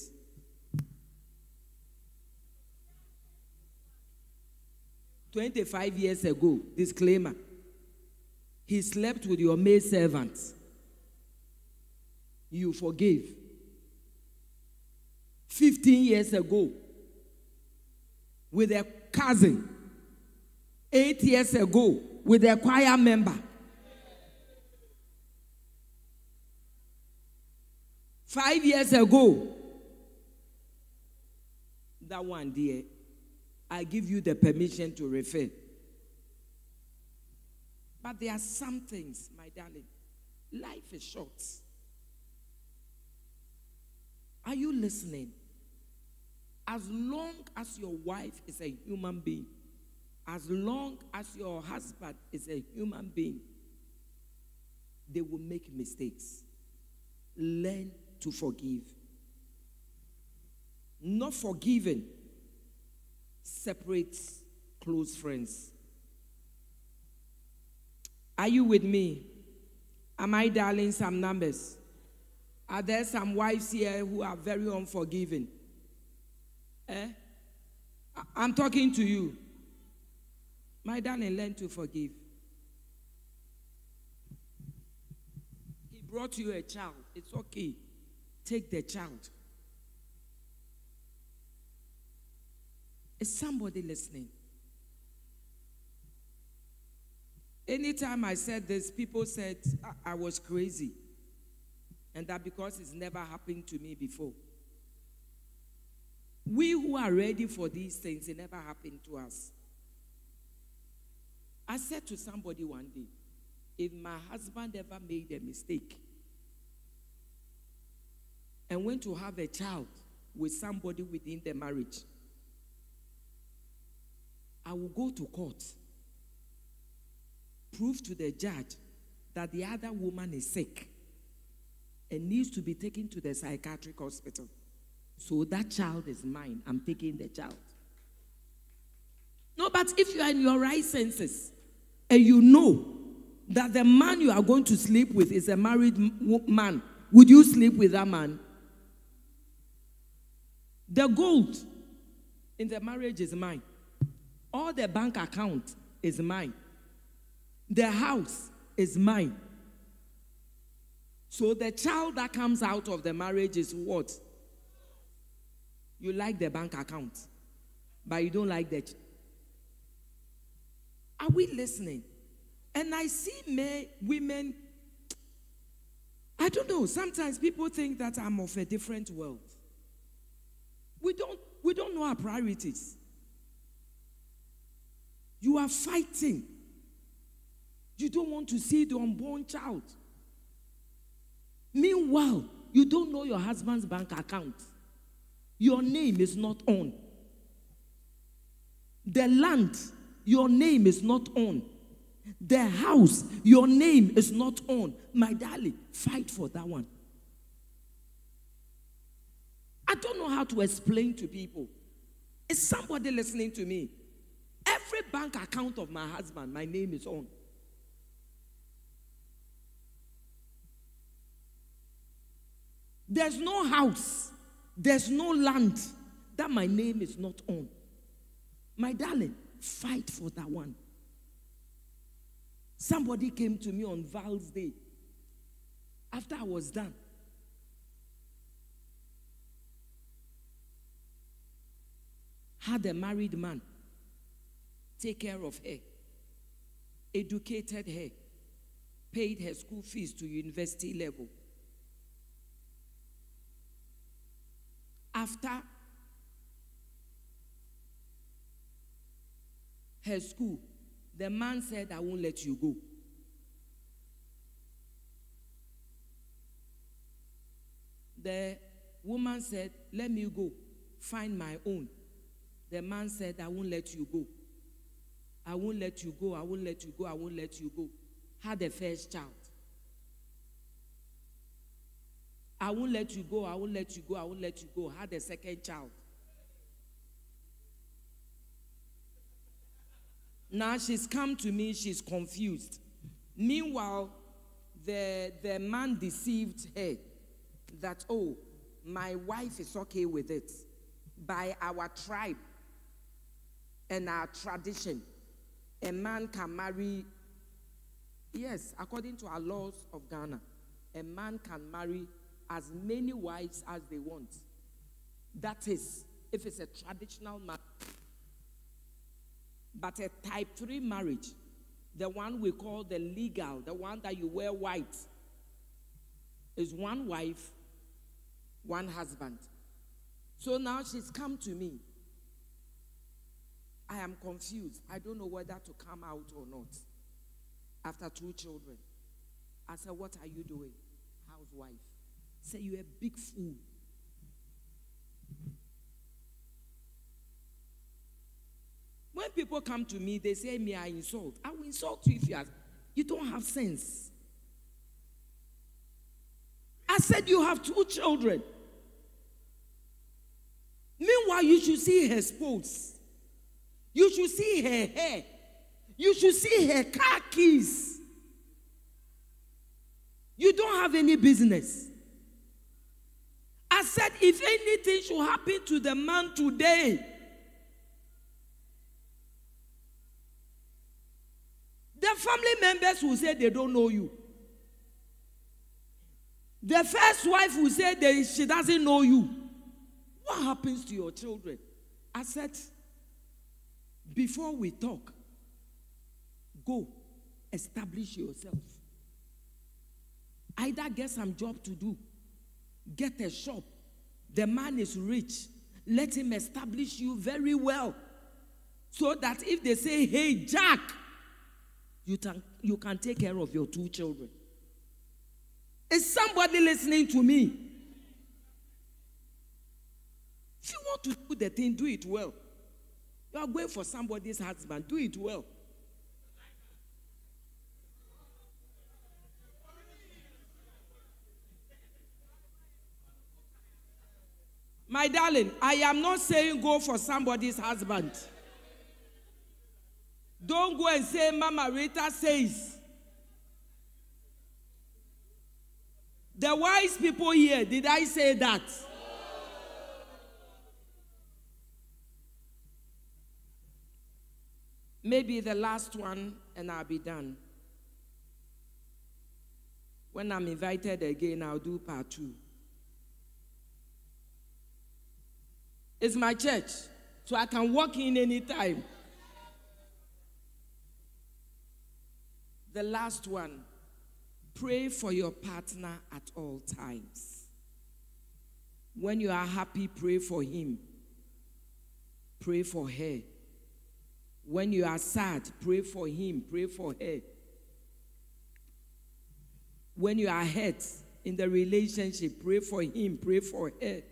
Twenty-five years ago, disclaimer. He slept with your maid servant. You forgave. Fifteen years ago, with a cousin. Eight years ago, with a choir member. Five years ago, that one, dear, I give you the permission to refer. But there are some things, my darling. Life is short. Are you listening? As long as your wife is a human being, as long as your husband is a human being, they will make mistakes. Learn to forgive. Not forgiving separates close friends. Are you with me? Am I dialing some numbers? Are there some wives here who are very unforgiving? Eh? I'm talking to you. My darling, learn to forgive. He brought you a child. It's okay. Take the child. Is somebody listening? Anytime I said this, people said I, was crazy. And that because it's never happened to me before. We who are ready for these things, it never happened to us. I said to somebody one day, if my husband ever made a mistake and went to have a child with somebody within the marriage, I will go to court, prove to the judge that the other woman is sick and needs to be taken to the psychiatric hospital. So that child is mine. I'm taking the child. No, but if you are in your right senses and you know that the man you are going to sleep with is a married man, would you sleep with that man? The gold in the marriage is mine. All the bank account is mine. The house is mine. So the child that comes out of the marriage is what? You like the bank account, but you don't like ch- Are we listening? And I see men, women. I don't know. Sometimes people think that I'm of a different world. We don't. We don't know our priorities. You are fighting. You don't want to see the unborn child. Meanwhile, you don't know your husband's bank account. Your name is not on. The land, your name is not on. The house, your name is not on. My darling, fight for that one. I don't know how to explain to people. Is somebody listening to me? Every bank account of my husband, my name is on. There's no house, there's no land that my name is not on. My darling, fight for that one. Somebody came to me on Val's Day after I was done. Had a married man take care of her, educated her, paid her school fees to university level. After her school, the man said, I won't let you go. The woman said, Let me go, find my own. The man said, I won't let you go. I won't let you go. I won't let you go. I won't let you go. Had the first child. I won't let you go. I won't let you go. I won't let you go. Had a second child. Now she's come to me, she's confused. Meanwhile, the, the man deceived her that, oh, my wife is okay with it. By our tribe and our tradition, a man can marry, yes, according to our laws of Ghana, a man can marry as many wives as they want. That is, if it's a traditional marriage. But a type 3 marriage, the one we call the legal, the one that you wear white, is one wife, one husband. So now she's come to me. I am confused. I don't know whether to come out or not. After two children. I said, What are you doing? Housewife. Say, You're a big fool. When people come to me, they say me, I insult. I will insult you if you, are, you don't have sense. I said you have two children. Meanwhile, you should see her sports. You should see her hair. You should see her car keys. You don't have any business. I said, if anything should happen to the man today, the family members will say they don't know you. The first wife will say they, she doesn't know you. What happens to your children? I said, before we talk, go establish yourself. Either get some job to do, get a shop. The man is rich. Let him establish you very well. So that if they say, hey, Jack, you can, you can take care of your two children. Is somebody listening to me? If you want to do the thing, do it well. You are going for somebody's husband, do it well. My darling, I am not saying go for somebody's husband. Don't go and say, Mama Rita says. The wise people here, did I say that? Maybe the last one, and I'll be done. When I'm invited again, I'll do part two. It's my church, so I can walk in anytime. The last one pray for your partner at all times. When you are happy, pray for him, pray for her. When you are sad, pray for him, pray for her. When you are hurt in the relationship, pray for him, pray for her.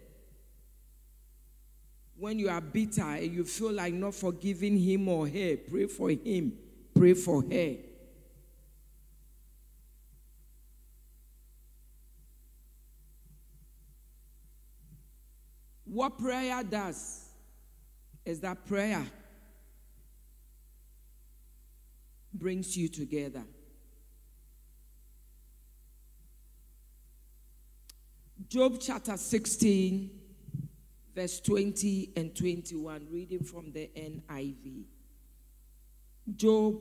When you are bitter and you feel like not forgiving him or her, pray for him, pray for her. What prayer does is that prayer brings you together. Job chapter 16, verse 20 and 21, reading from the NIV. Job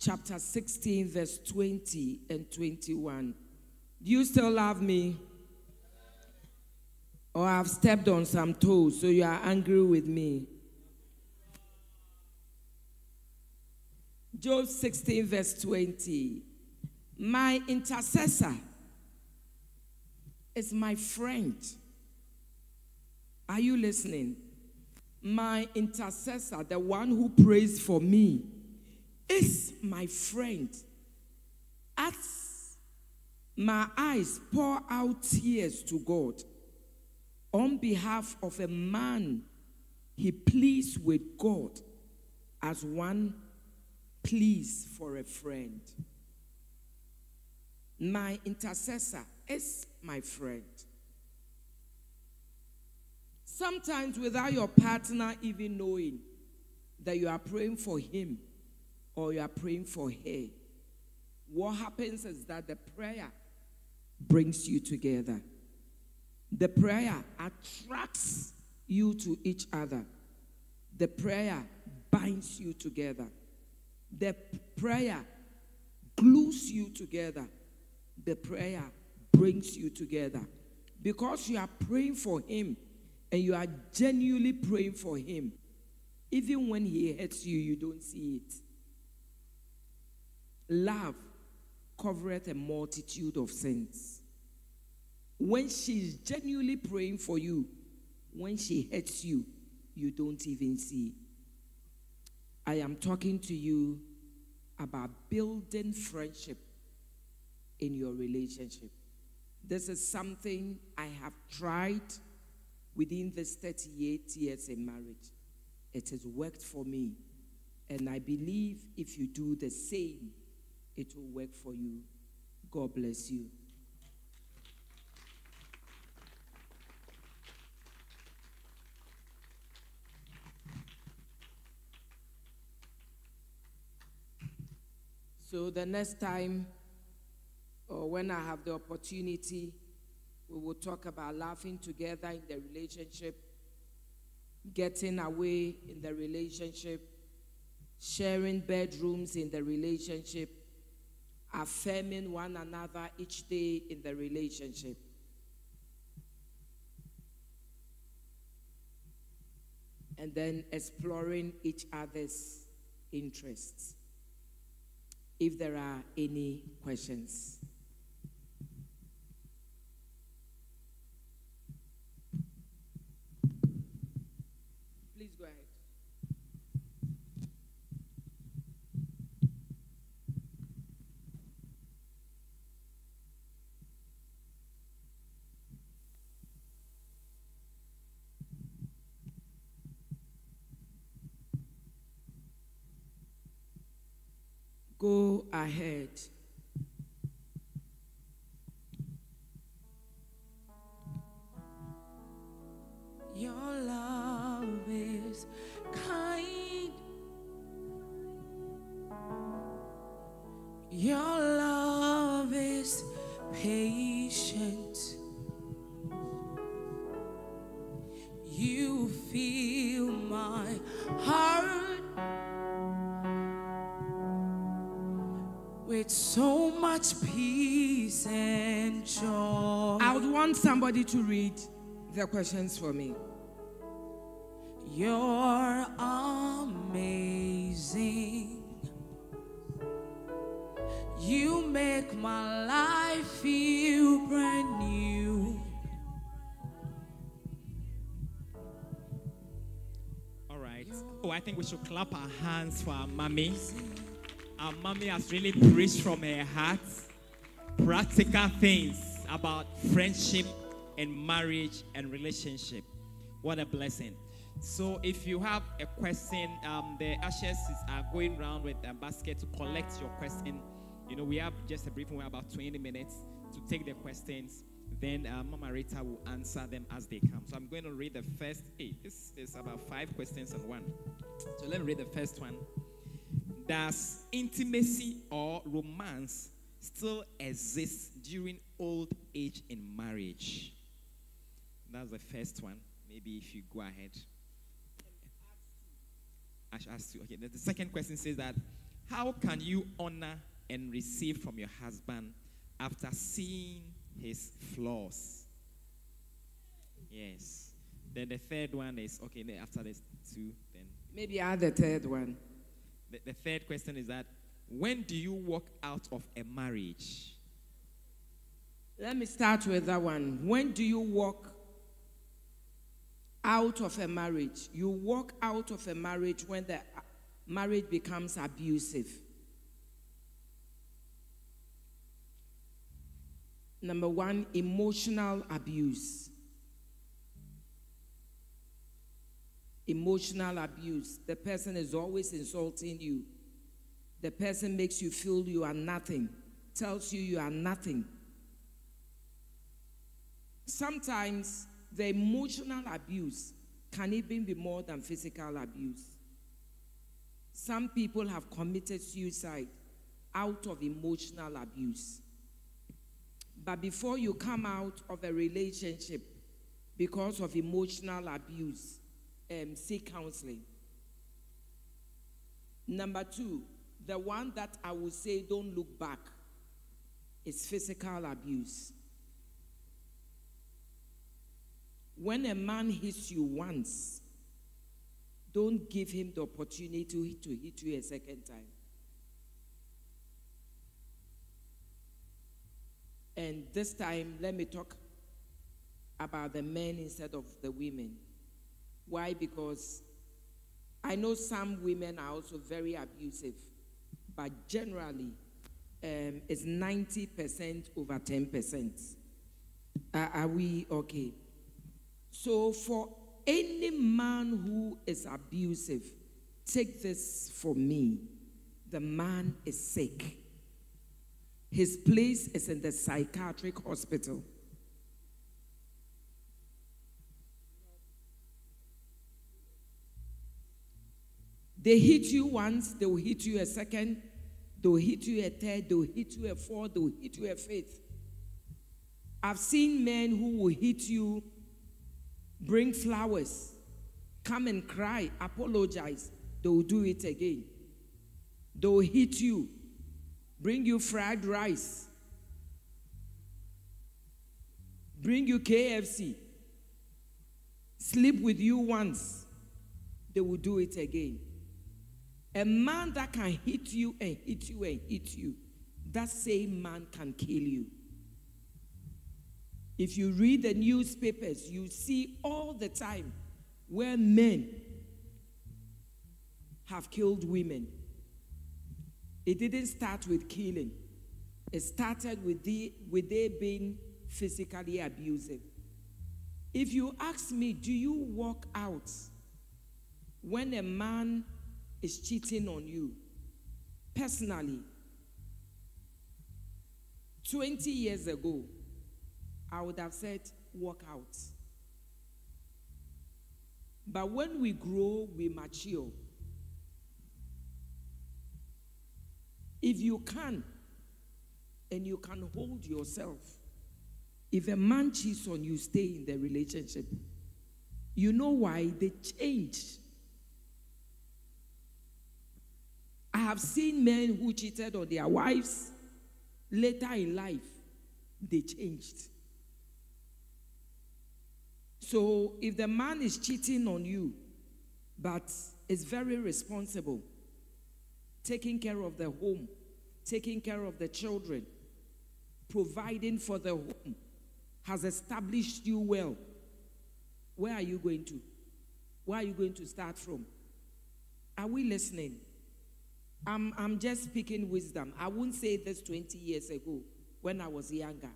chapter 16, verse 20 and 21. Do you still love me? Or I've stepped on some toes, so you are angry with me? Job 16, verse 20. My intercessor is my friend. Are you listening? My intercessor, the one who prays for me, is my friend. As my eyes pour out tears to God on behalf of a man he pleads with God as one pleads for a friend. My intercessor is my friend. Sometimes, without your partner even knowing that you are praying for him or you are praying for her, what happens is that the prayer brings you together. The prayer attracts you to each other. The prayer binds you together. The prayer glues you together. The prayer brings you together. Because you are praying for him and you are genuinely praying for him, even when he hurts you, you don't see it. Love covereth a multitude of sins. When she's genuinely praying for you, when she hurts you, you don't even see. I am talking to you about building friendship in your relationship. This is something I have tried within this 38 years in marriage. It has worked for me. And I believe if you do the same, it will work for you. God bless you. So the next time, or when I have the opportunity, we will talk about laughing together in the relationship, getting away in the relationship, sharing bedrooms in the relationship, affirming one another each day in the relationship. And then exploring each other's interests. If there are any questions. Please go ahead. Ahead. To read the questions for me. You're amazing. You make my life feel brand new. All right. Oh, I think we should clap our hands for our mommy. Our mommy has really preached from her heart practical things about friendship and marriage and relationship. What a blessing. So, if you have a question, um, the ushers are going around with a basket to collect your question. You know, we have just a briefing, we have about 20 minutes to take the questions. Then uh, Mama Rita will answer them as they come. So, I'm going to read the first eight. This is about five questions and one. So, let me read the first one. Does intimacy or romance still exist during old age in marriage? That's the first one. Maybe if you go ahead. I should ask you. Okay, the, second question says that how can you honor and receive from your husband after seeing his flaws? Yes. Then the third one is okay. After this two, then Maybe add the third one. the, the third question is that when do you walk out of a marriage? Let me start with that one. When do you walk out of a marriage? You walk out of a marriage when the marriage becomes abusive. Number one, emotional abuse. Emotional abuse. The person is always insulting you. The person makes you feel you are nothing, tells you you are nothing. Sometimes the emotional abuse can even be more than physical abuse. Some people have committed suicide out of emotional abuse. But before you come out of a relationship because of emotional abuse, um, seek counseling. Number two, the one that I would say don't look back is physical abuse. When a man hits you once, don't give him the opportunity to, hit you a second time. And this time, let me talk about the men instead of the women. Why? Because I know some women are also very abusive, but generally, um, it's 90% over 10%. Are- are we okay? So, for any man who is abusive, take this for me the man is sick. His place is in the psychiatric hospital. They hit you once, they will hit you a second, they will hit you a third, they will hit you a fourth, they will hit you a fifth. I've seen men who will hit you, bring flowers, come and cry, apologize, they will do it again. They will hit you, bring you fried rice, bring you KFC, sleep with you once, they will do it again. A man that can hit you and hit you and hit you, that same man can kill you. If you read the newspapers, you see all the time where men have killed women. It didn't start with killing. It started with, the, with they being physically abusive. If you ask me, do you walk out when a man is cheating on you? Personally, 20 years ago, I would have said, walk out. But when we grow, we mature. If you can, and you can hold yourself, if a man cheats on you, stay in the relationship. You know why? They change. I have seen men who cheated on their wives later in life, they changed. So if the man is cheating on you, but is very responsible, taking care of the home, taking care of the children, providing for the home, has established you well, where are you going to? Where are you going to start from? Are we listening? I'm, I'm just speaking wisdom. I wouldn't say this 20 years ago when I was younger.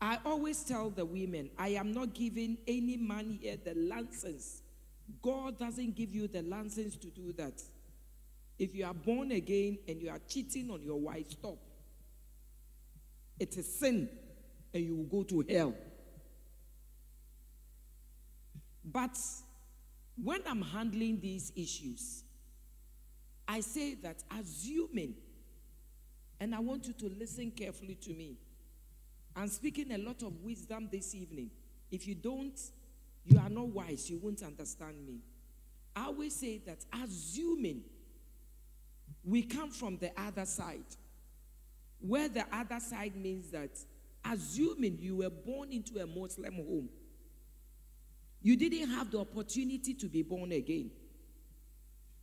I always tell the women, I am not giving any man here the license. God doesn't give you the license to do that. If you are born again and you are cheating on your wife, stop. It is a sin and you will go to hell. But when I'm handling these issues, I say that assuming, and I want you to listen carefully to me. I'm speaking a lot of wisdom this evening. If you don't, you are not wise, you won't understand me. I always say that assuming we come from the other side, where the other side means that assuming you were born into a Muslim home, you didn't have the opportunity to be born again.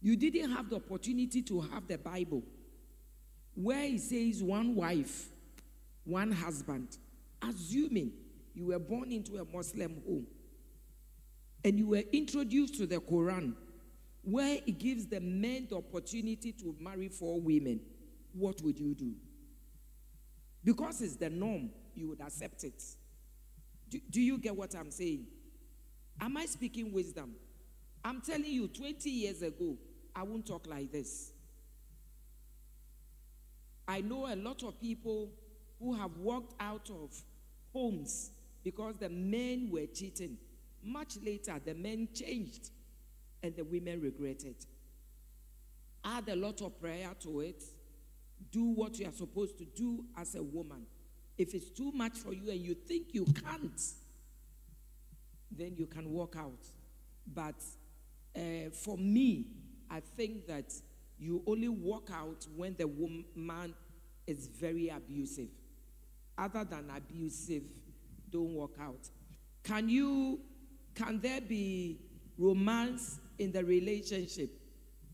You didn't have the opportunity to have the Bible, where it says one wife, one husband. Assuming you were born into a Muslim home and you were introduced to the Quran, where it gives the men the opportunity to marry four women, what would you do? Because it's the norm, you would accept it. Do, do you get what I'm saying? Am I speaking wisdom? I'm telling you, 20 years ago, I won't talk like this. I know a lot of people who have walked out of homes because the men were cheating. Much later, the men changed and the women regretted. Add a lot of prayer to it. Do what you are supposed to do as a woman. If it's too much for you and you think you can't, then you can walk out. But uh, for me, I think that you only walk out when the woman is very abusive. Other than abusive, don't work out. Can you, can there be romance in the relationship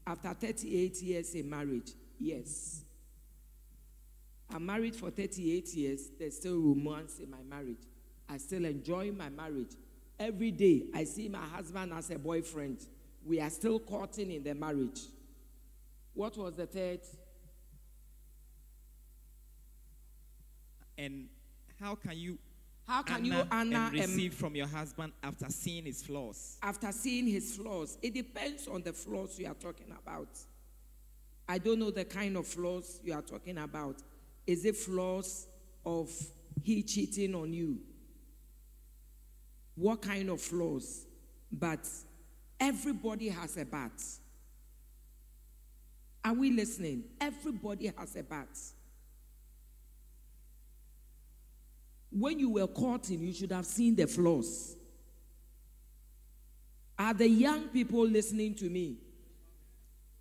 after 38 years in marriage? Yes. I'm married for 38 years. There's still romance in my marriage. I still enjoy my marriage. Every day, I see my husband as a boyfriend. We are still courting in the marriage. What was the third? And how can you How can honor you honor and receive from your husband after seeing his flaws? after seeing his flaws. It depends on the flaws you are talking about. I don't know the kind of flaws you are talking about. Is it flaws of he cheating on you? What kind of flaws? But everybody has a bat. Are we listening? Everybody has a bad. When you were courting, you should have seen the flaws. Are the young people listening to me?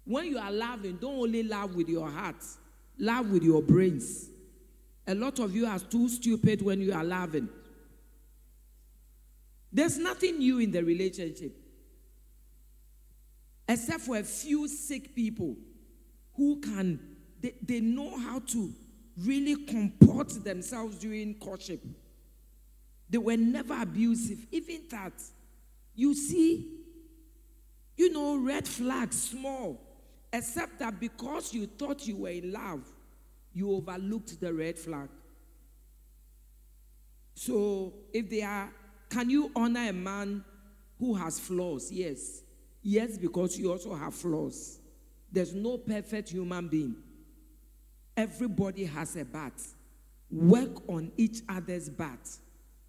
When you are laughing, don't only laugh with your heart, laugh with your brains. A lot of you are too stupid when you are laughing. There's nothing new in the relationship, except for a few sick people who can, they, they know how to really comport themselves during courtship. They were never abusive. Even that, you see, you know, red flags small, except that because you thought you were in love, you overlooked the red flag. So if they are, can you honor a man who has flaws? Yes. Yes, because you also have flaws. There's no perfect human being. Everybody has a bat. Work on each other's bat.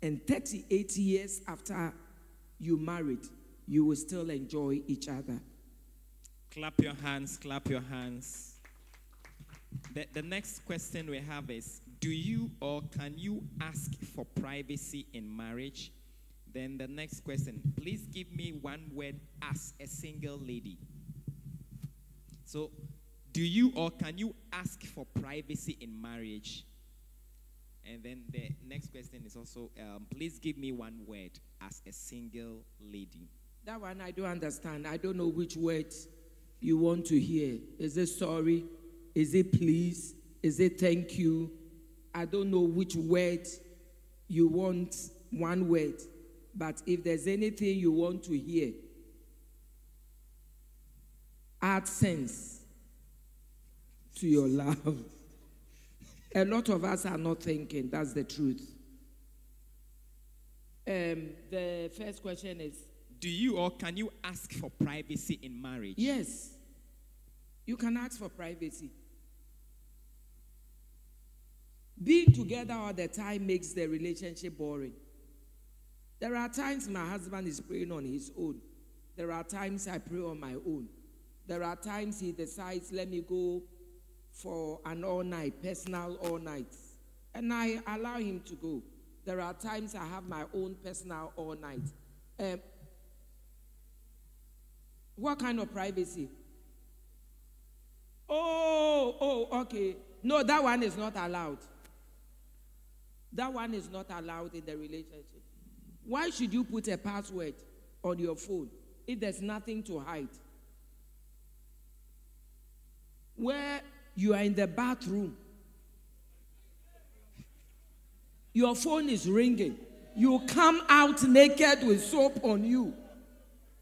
And 38 years after you married, you will still enjoy each other. Clap your hands, clap your hands. The, the next question we have is Do you or can you ask for privacy in marriage? Then the next question Please give me one word as a single lady. So, do you or can you ask for privacy in marriage? And then the next question is also um, Please give me one word as a single lady. That one I don't understand. I don't know which word you want to hear. Is it sorry? Is it please? Is it thank you? I don't know which word you want, one word. But if there's anything you want to hear, add sense to your love. A lot of us are not thinking, that's the truth. Um, the first question is Do you or can you ask for privacy in marriage? Yes. You can ask for privacy. Being together all the time makes the relationship boring. There are times my husband is praying on his own. There are times I pray on my own. There are times he decides, let me go for an all night, personal all night. And I allow him to go. There are times I have my own personal all night. Um, What kind of privacy? Oh, oh, okay. No, that one is not allowed. That one is not allowed in the relationship. Why should you put a password on your phone if there's nothing to hide? Where you are in the bathroom, your phone is ringing, you come out naked with soap on you.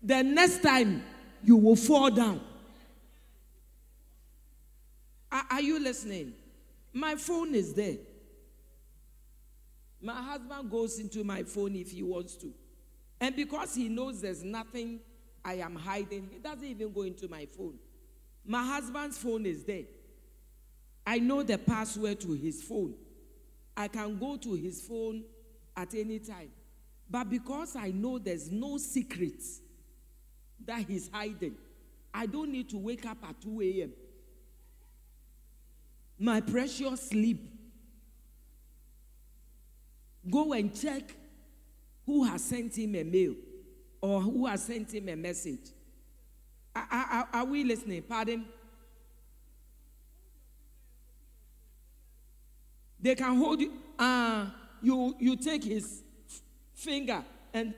The next time you will fall down. Are, are you listening? My phone is there. My husband goes into my phone if he wants to. And because he knows there's nothing I am hiding, he doesn't even go into my phone. My husband's phone is there. I know the password to his phone. I can go to his phone at any time. But because I know there's no secrets that he's hiding, I don't need to wake up at 2 a.m. My precious sleep Go and check who has sent him a mail or who has sent him a message. Are, are, are we listening? Pardon? They can hold you. Uh, you, you take his finger and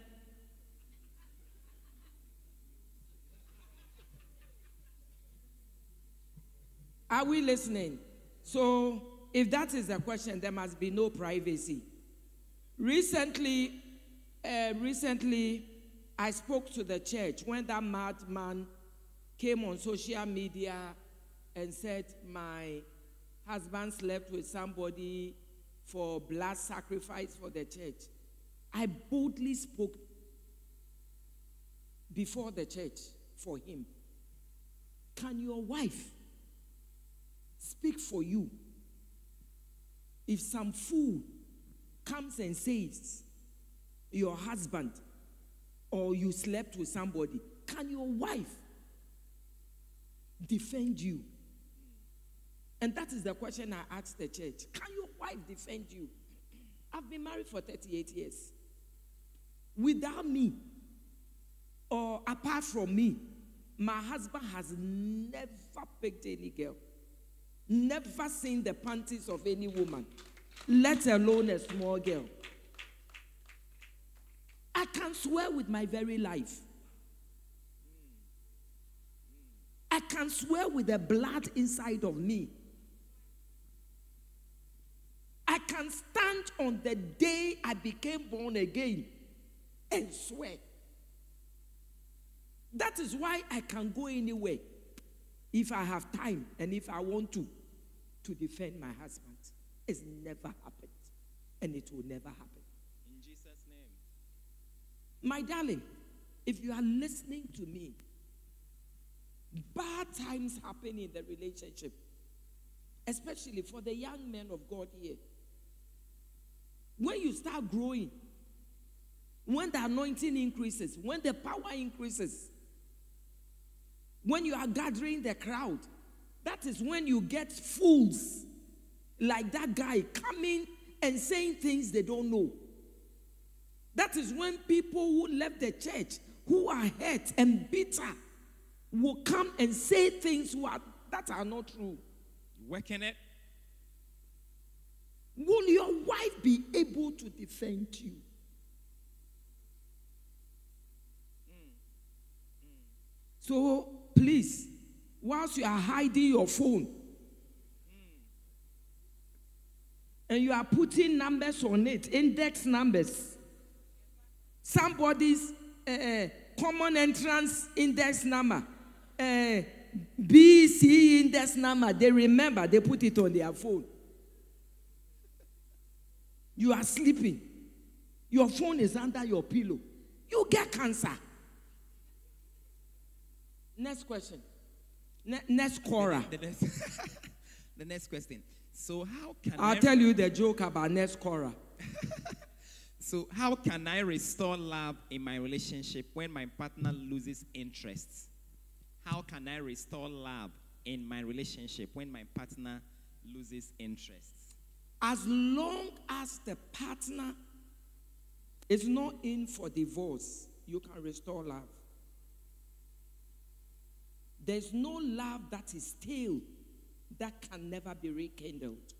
Are we listening? So, if that is the question, there must be no privacy. Recently, uh, recently, I spoke to the church when that madman came on social media and said, My husband slept with somebody for blood sacrifice for the church. I boldly spoke before the church for him. Can your wife speak for you if some fool comes and says, Your husband or you slept with somebody, can your wife defend you? And that is the question I asked the church. Can your wife defend you? I've been married for 38 years. Without me, or apart from me, my husband has never picked any girl, never seen the panties of any woman let alone a small girl. I can swear with my very life. I can swear with the blood inside of me. I can stand on the day I became born again and swear. That is why I can go anywhere if I have time and if I want to to defend my husband. It's never happened. And it will never happen. In Jesus' name. My darling, if you are listening to me, bad times happen in the relationship, especially for the young men of God here. When you start growing, when the anointing increases, when the power increases, when you are gathering the crowd, that is when you get fools like that guy coming and saying things they don't know. That is when people who left the church, who are hurt and bitter, will come and say things who are, that are not true. Working it. Will your wife be able to defend you? So please, whilst you are hiding your phone, and you are putting numbers on it, index numbers. Somebody's uh, common entrance index number, uh, eh, BC index number, they remember, they put it on their phone. You are sleeping. Your phone is under your pillow. You get cancer. Next question. Ne- next Cora. The, the, next, the next question. So how can I'll I, tell you the joke about next Cora. so how can I restore love in my relationship when my partner loses interest? How can I restore love in my relationship when my partner loses interest? As long as the partner is not in for divorce, you can restore love. There's no love that is stale that can never be rekindled.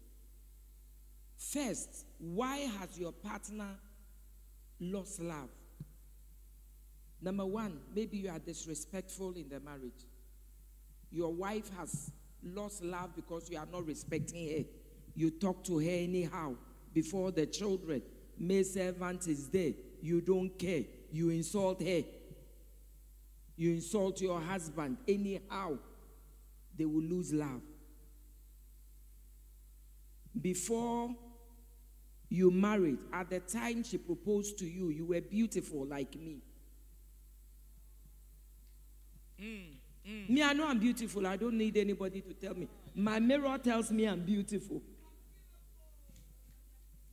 First, why has your partner lost love? Number one, maybe you are disrespectful in the marriage. Your wife has lost love because you are not respecting her. You talk to her anyhow before the children. May servant is there. You don't care. You insult her. You insult your husband anyhow. They will lose love. Before you married, at the time she proposed to you, you were beautiful like me. Hmm, hmm. Me, I know I'm beautiful. I don't need anybody to tell me. My mirror tells me I'm beautiful.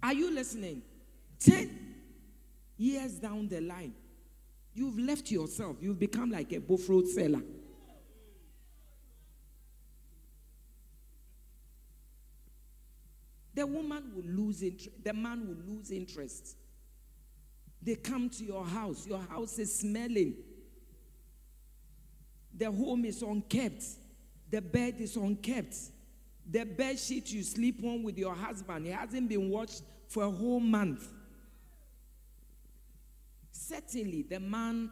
Are you listening? 10 years down the line, you've left yourself. You've become like a bofrot seller. The woman will lose interest. The man will lose interest. They come to your house. Your house is smelling. The home is unkept. The bed is unkept. The bed sheet you sleep on with your husband, it hasn't been washed for a whole month. Certainly, the man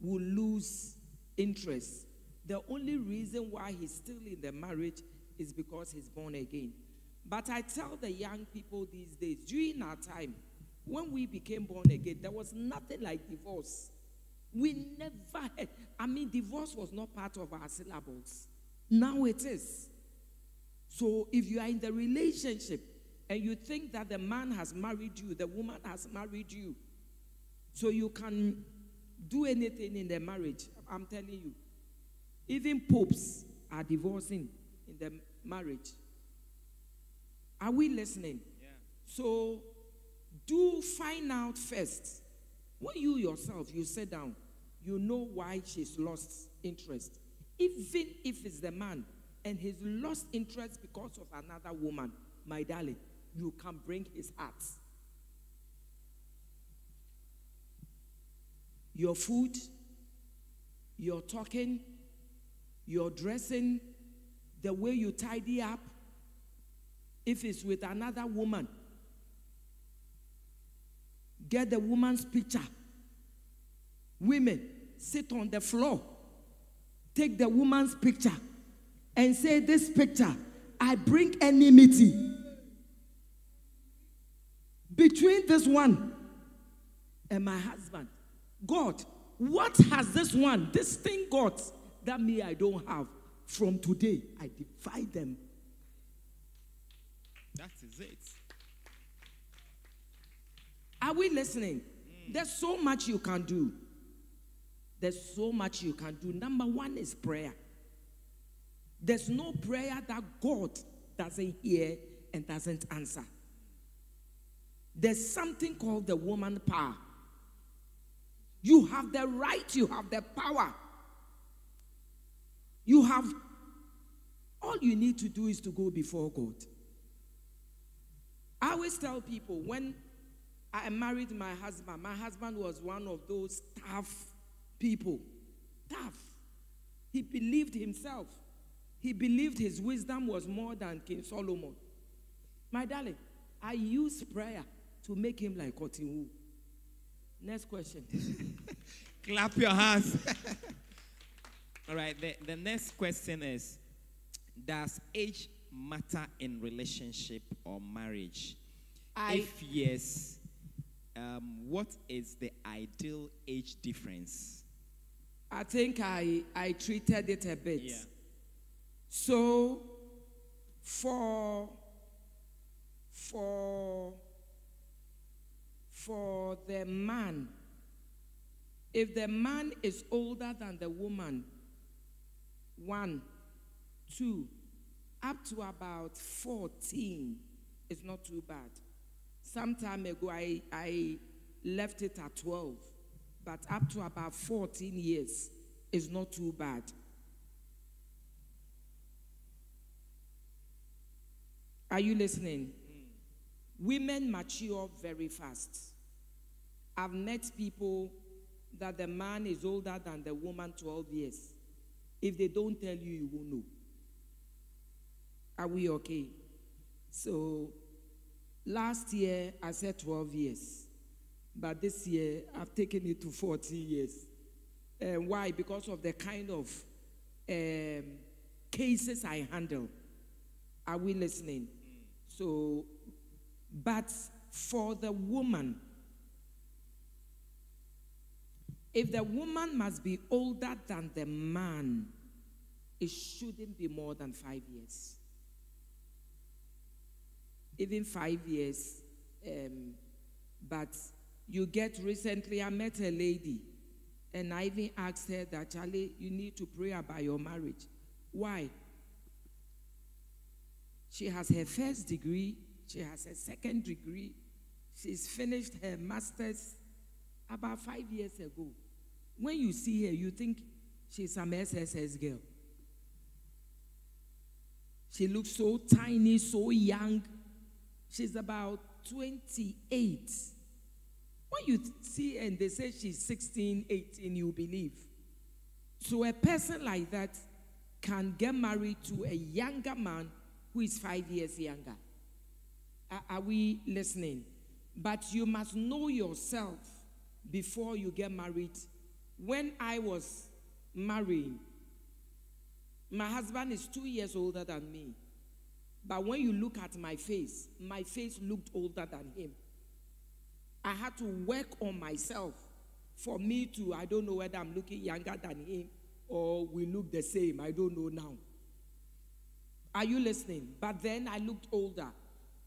will lose interest. The only reason why he's still in the marriage is because he's born again. But I tell the young people these days, during our time, when we became born again, there was nothing like divorce. We never had, I mean, divorce was not part of our syllables. Now it is. So if you are in the relationship and you think that the man has married you, the woman has married you, so you can do anything in the marriage, I'm telling you. Even popes are divorcing in the marriage. Are we listening? Yeah. So do find out first. When you yourself, you sit down, you know why she's lost interest. Even if it's the man and he's lost interest because of another woman, my darling, you can bring his heart. Your food, your talking, your dressing, the way you tidy up, if it's with another woman, get the woman's picture. Women, sit on the floor, take the woman's picture, and say, This picture, I bring enmity between this one and my husband. God, what has this one, this thing got that me I don't have? From today, I divide them. That is it. Are we listening? There's so much you can do. There's so much you can do. Number one is prayer. There's no prayer that God doesn't hear and doesn't answer. There's something called the woman power. You have the right, you have the power. You have, all you need to do is to go before God. I always tell people when I married my husband, my husband was one of those tough people. Tough. He believed himself. He believed his wisdom was more than King Solomon. My darling, I use prayer to make him like Otinwu. Next question. Clap your hands. All right, the, the next question is Does age matter in relationship or marriage? I- if yes, um, what is the ideal age difference? I think I, I treated it a bit. Yeah. So for for for the man, if the man is older than the woman, one, two, up to about 14 is not too bad. Some time ago, I, I left it at 12, but up to about 14 years is not too bad. Are you listening? Mm. Women mature very fast. I've met people that the man is older than the woman 12 years. If they don't tell you, you won't know. Are we okay? So last year I said 12 years, but this year I've taken it to 14 years. And why? Because of the kind of um, cases I handle. Are we listening? So, but for the woman, if the woman must be older than the man, it shouldn't be more than five years. Even five years. Um, but you get recently, I met a lady, and I even asked her that, Charlie, you need to pray about your marriage. Why? She has her first degree, she has her second degree, she's finished her master's about five years ago. When you see her, you think she's some SSS girl. She looks so tiny, so young. She's about 28. When you see and they say she's 16, 18, you believe. So a person like that can get married to a younger man who is five years younger. Are, are we listening? But you must know yourself before you get married. When I was marrying, my husband is two years older than me. But when you look at my face, my face looked older than him. I had to work on myself for me to, I don't know whether I'm looking younger than him or we look the same. I don't know now. Are you listening? But then I looked older.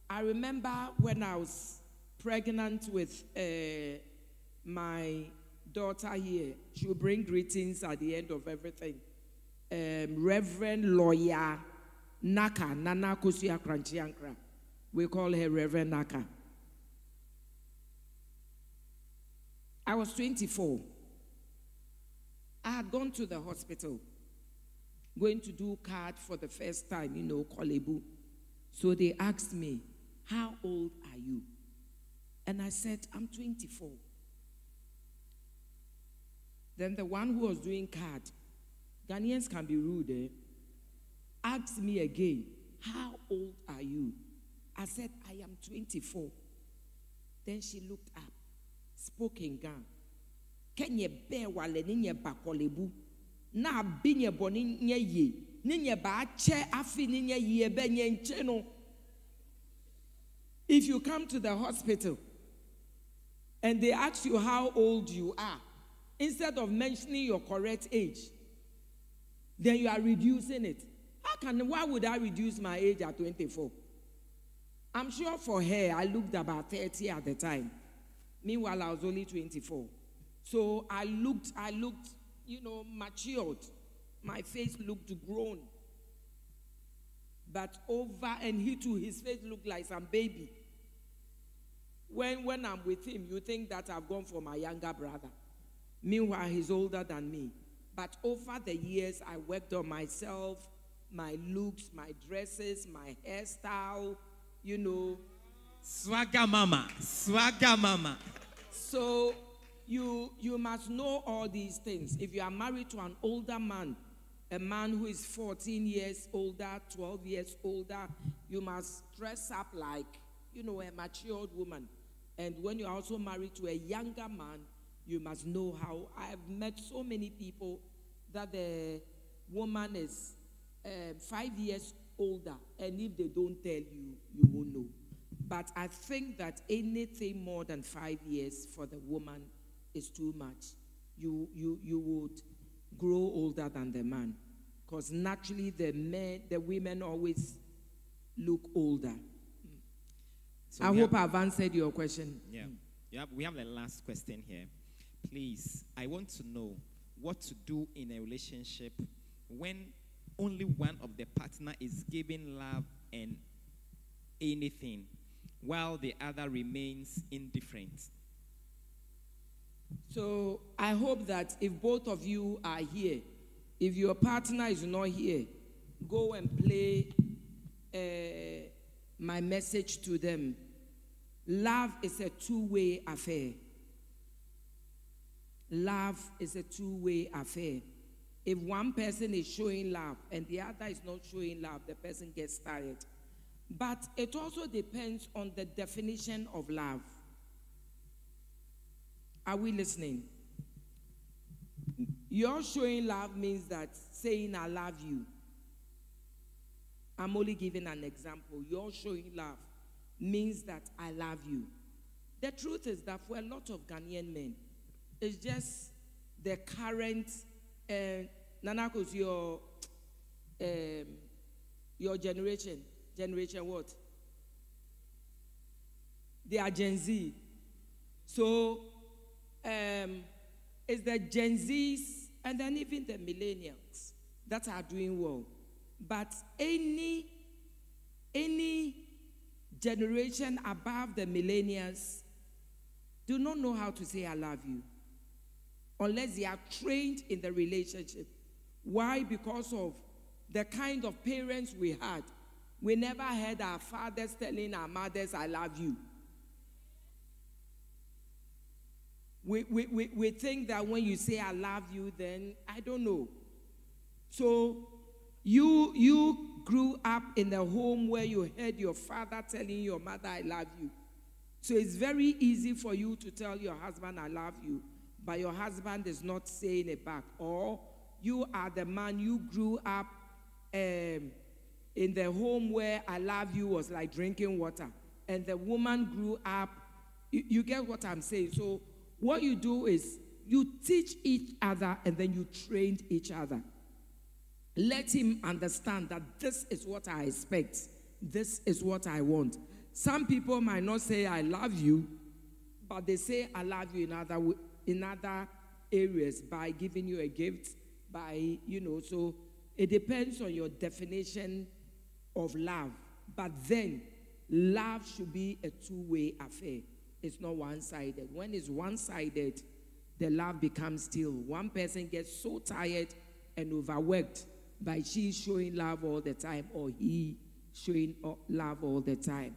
I remember when I was pregnant with uh, my daughter here, she'll bring greetings at the end of everything. Um, Reverend Lawyer Naka, Nana Kosia Korankye Ankrah. We call her Reverend Naka. I was 24. I had gone to the hospital, going to do card for the first time, you know, Korle Bu. So they asked me, How old are you? And I said, I'm 24. Then the one who was doing card, Ghanaians can be rude, eh? Asked me again, How old are you? I said, I am 24. Then she looked up, spoke in Ghana. Kenya bɛɛ wale ne nyɛ ba na ne nyɛ yie ne nyɛ ba akyɛ afi ne nyɛ yie bɛ nyɛ. If you come to the hospital and they ask you how old you are, instead of mentioning your correct age, then you are reducing it. How can why would I reduce my age at 24? I'm sure for her, I looked about 30 at the time. Meanwhile, I was only 24. So I looked, I looked, you know, matured. My face looked grown. But over, and he too, his face looked like some baby. When, when I'm with him, you think that I've gone for my younger brother. Meanwhile, he's older than me. But over the years, I worked on myself, my looks, my dresses, my hairstyle, you know. Swagger mama, swagger mama. So you you must know all these things. If you are married to an older man, a man who is 14 years older, 12 years older, you must dress up like, you know, a matured woman. And when you're also married to a younger man, you must know how. I've met so many people that the woman is uh, five years older, and if they don't tell you, you won't know. But I think that anything more than five years for the woman is too much. You, you, you would grow older than the man. Because naturally, the men, the women always look older. So I hope have- I've answered your question. Yeah. You have, we have the last question here. Please, I want to know what to do in a relationship when only one of the partner is giving love and anything while the other remains indifferent. So I hope that if both of you are here, if your partner is not here, go and play uh, my message to them. Love is a two way affair. Love is a two way affair. If one person is showing love and the other is not showing love, the person gets tired. But it also depends on the definition of love. Are we listening? Your showing love means that saying, I love you. I'm only giving an example. Your showing love means that I love you. The truth is that for a lot of Ghanaian men, it's just the current, uh, Nanakos, your, um, your generation. Generation what? They are Gen Z. So, um, it's the Gen Zs and then even the millennials that are doing well. But any any generation above the millennials do not know how to say I love you unless they are trained in the relationship. Why? Because of the kind of parents we had. We never heard our fathers telling our mothers, I love you. We, we, we, we think that when you say I love you, then I don't know. So you you grew up in a home where you heard your father telling your mother, I love you. So it's very easy for you to tell your husband, I love you, but your husband is not saying it back. Or you are the man you grew up um, in the home where I love you was like drinking water. And the woman grew up, you, you get what I'm saying? So what you do is you teach each other and then you train each other. Let him understand that this is what I expect. This is what I want. Some people might not say I love you, but they say I love you in other in other areas by giving you a gift, by you know. So it depends on your definition of love. But then love should be a two-way affair. It's not one-sided. When it's one-sided, the love becomes still. One person gets so tired and overworked by she showing love all the time or he showing uh, love all the time.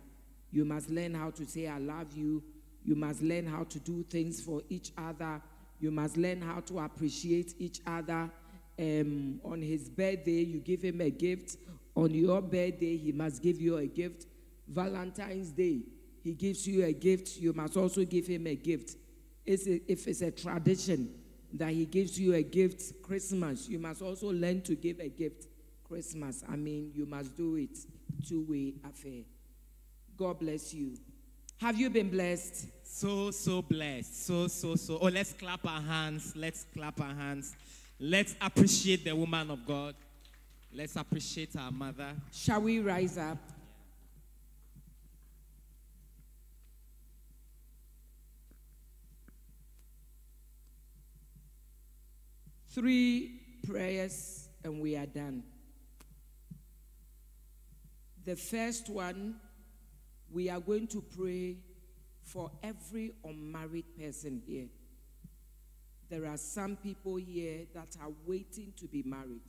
You must learn how to say, I love you. You must learn how to do things for each other. You must learn how to appreciate each other. Um, on his birthday, you give him a gift. On your birthday, he must give you a gift. Valentine's Day, he gives you a gift. You must also give him a gift. It's a, if it's a tradition, that he gives you a gift Christmas, you must also learn to give a gift Christmas. I mean, you must do it two way affair. God bless you. Have you been blessed? So, so blessed. So, so, so. Oh, let's clap our hands. Let's clap our hands. Let's appreciate the woman of God. Let's appreciate our mother. Shall we rise up? Three prayers and we are done. The first one, we are going to pray for every unmarried person here. There are some people here that are waiting to be married.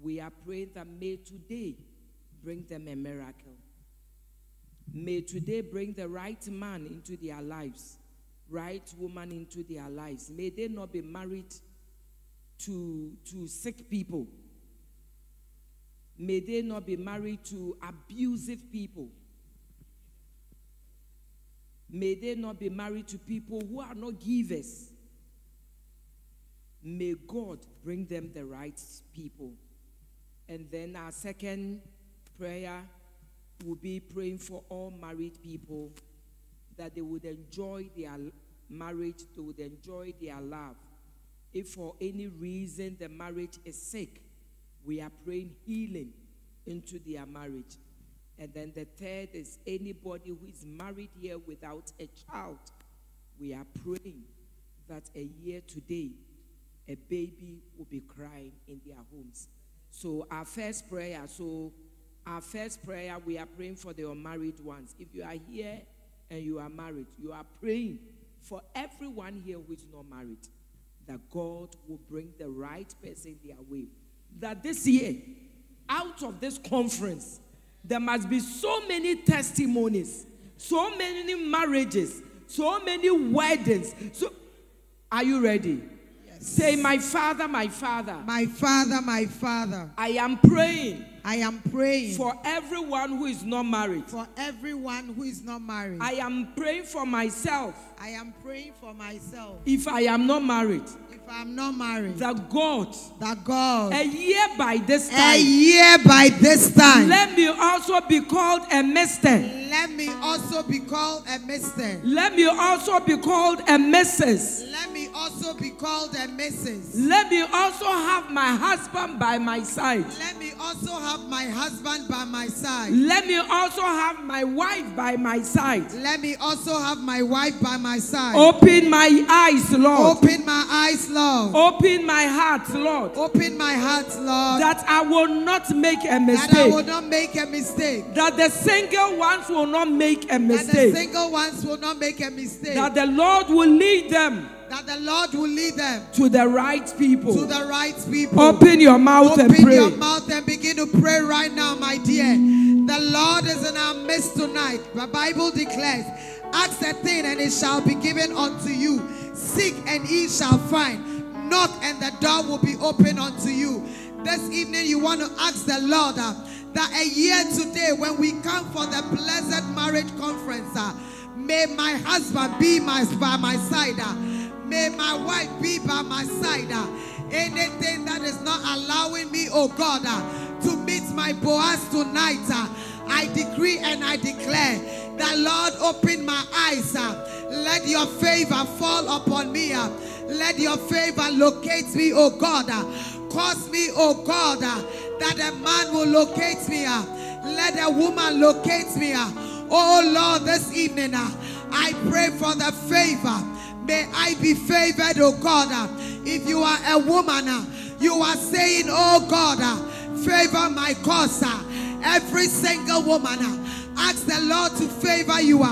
We are praying that may today bring them a miracle. May today bring the right man into their lives, right woman into their lives. May they not be married to, to sick people. May they not be married to abusive people. May they not be married to people who are not givers. May God bring them the right people. And then our second prayer will be praying for all married people that they would enjoy their marriage, they would enjoy their love if for any reason the marriage is sick, we are praying healing into their marriage. And then the third is anybody who is married here without a child. We are praying that a year today, a baby will be crying in their homes. So, our first prayer, so our first prayer, we are praying for the unmarried ones. If you are here and you are married, you are praying for everyone here who is not married that God will bring the right person their way. That this year, out of this conference, there must be so many testimonies, so many marriages, so many weddings. So, are you ready? Yes. Say, My Father, my Father, My Father, my Father, I am praying I am praying for everyone who is not married. for everyone who is not married. I am praying for myself I am praying for myself. if I am not married. If I'm not married, That God, that God, a year by this time. a year by this time, let me also be called a mister. let me also be called a mister. Let me also be called a missus. Let me also be called a missus. Let me also have my husband by my side. Let me also have my husband by my side. Let me also have my wife by my side. Let me also have my wife by my side. Open my eyes, Lord. Open my eyes, Lord. Open my heart, Lord. Open my heart, Lord. That I will not make a mistake. That I will not make a mistake. That the single ones will not make a mistake. That the single ones will not make a mistake. That the Lord will lead them That the Lord will lead them to the right people. to the right people. Open your mouth and pray. Open your mouth and begin to pray right now, my dear. The Lord is in our midst tonight. The Bible declares, Ask a thing and it shall be given unto you. Seek and ye shall find. Knock and the door will be open unto you. This evening you want to ask the Lord uh, that a year today when we come for the blessed marriage conference, uh, may my husband be my, by my side. uh, May my wife be by my side. uh, Anything that is not allowing me, oh God, uh, to meet my Boaz tonight, uh, I decree and I declare that Lord, open my eyes. uh, Let your favor fall upon me. uh, Let your favor locate me, oh God. uh, Cause me, oh God, uh, that a man will locate me. Uh, let a woman locate me. Oh Lord, this evening, I pray for the favor. May I be favored, oh God. If you are a woman, you are saying, oh God, favor my cause. Every single woman, ask the Lord to favor you.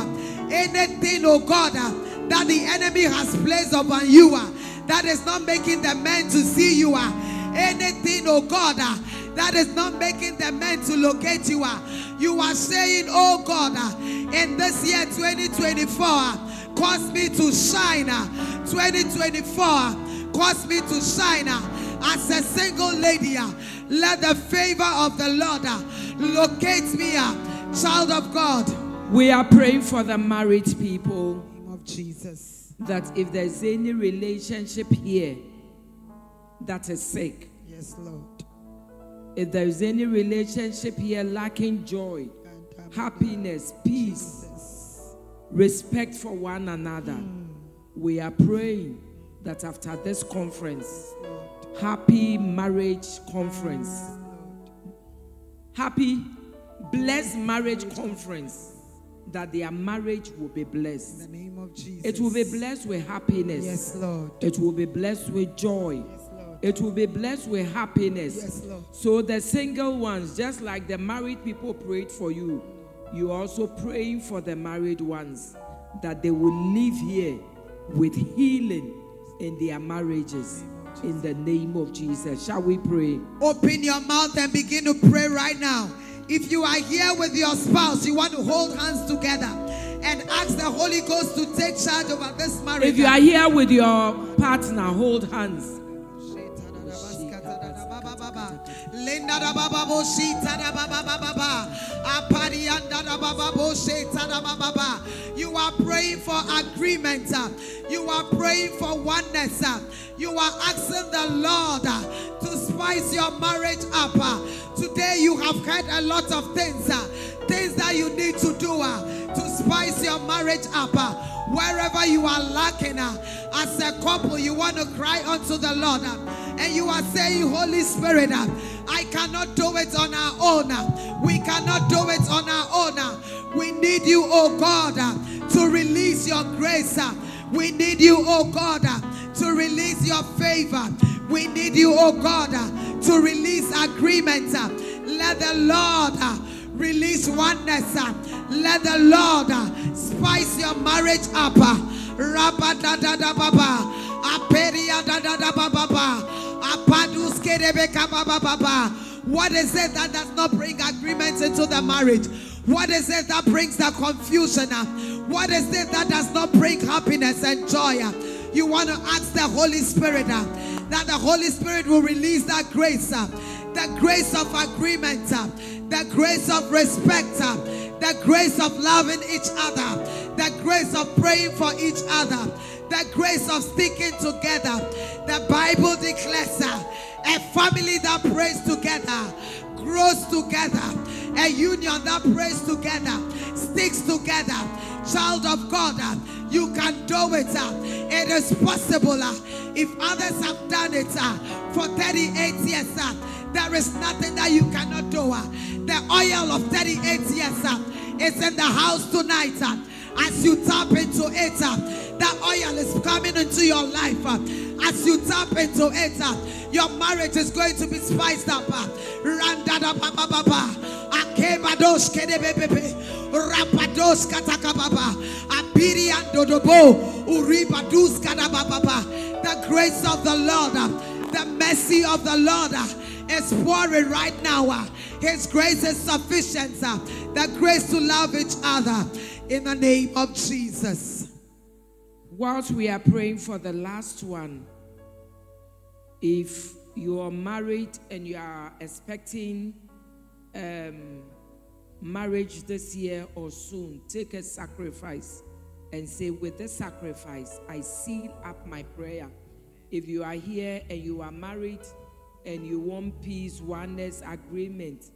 Anything, oh God, uh, that the enemy has placed upon you, uh, that is not making the men to see you. uh, Anything, oh God, that is not making the men to locate you. You are saying, oh God, in this year 2024, uh, cause me to shine. uh, 2024, uh, cause me to shine as a single lady. Let the favor of the Lord locate me, child of God. We are praying for the married people name of Jesus. that if there's any relationship here that is sick, Yes, Lord. if there's any relationship here lacking joy, happiness, peace, respect for one another, mm. we are praying that after this conference, happy marriage conference, happy blessed marriage conference, that their marriage will be blessed. In the name of Jesus. It will be blessed with happiness. Yes, Lord. It will be blessed with joy. Yes, Lord. It will be blessed with happiness. Yes, Lord. So the single ones, just like the married people prayed for you, you also praying for the married ones that they will live here with healing in their marriages. In the name of Jesus. Shall we pray? Open your mouth and begin to pray right now. If you are here with your spouse, you want to hold hands together and ask the Holy Ghost to take charge over this marriage. If you are here with your partner, hold hands. Da bo baba ba. Da bo ba. You are praying for agreement. You are praying for oneness. You are asking the Lord to spice your marriage up. Today you have heard a lot of things. Things that you need to do to spice your marriage up. Wherever you are lacking, uh, as a couple, you want to cry unto the Lord. uh, and you are saying, Holy Spirit, uh, I cannot do it on our own. Uh, we cannot do it on our own. Uh, we need you, oh God, uh, to release your grace. We need you, oh God, to release your favor. We need you, oh God, to release agreement. Let the Lord release oneness. Let the Lord uh, spice your marriage up. Rabba da da da. Aperia da da da. What is it that does not bring agreement into the marriage? What is it that brings the confusion? What is it that does not bring happiness and joy? You want to ask the Holy Spirit uh, that the Holy Spirit will release that grace, the grace of agreement, the grace of respect, the grace of loving each other, the grace of praying for each other, the grace of sticking together. The Bible declares a family that prays together grows together, a union that prays together, sticks together. Child of God, you can do it. It is possible. If others have done it for 38 years, there is nothing that you cannot do. uh. The oil of 38 years uh, is in the house tonight. uh. As you tap into it, that oil is coming into your life. As you tap into it, your marriage is going to be spiced up. Akebados kedebebebe. Rapados katakababa. Abiri andodobo. Uribadus kadabababa. The grace of the Lord, the mercy of the Lord is pouring right now. His grace is sufficient. uh, The grace to love each other in the name of Jesus. Whilst we are praying for the last one, if you are married and you are expecting um, marriage this year or soon, take a sacrifice and say, With this sacrifice, I seal up my prayer. If you are here and you are married and you want peace, oneness, agreement,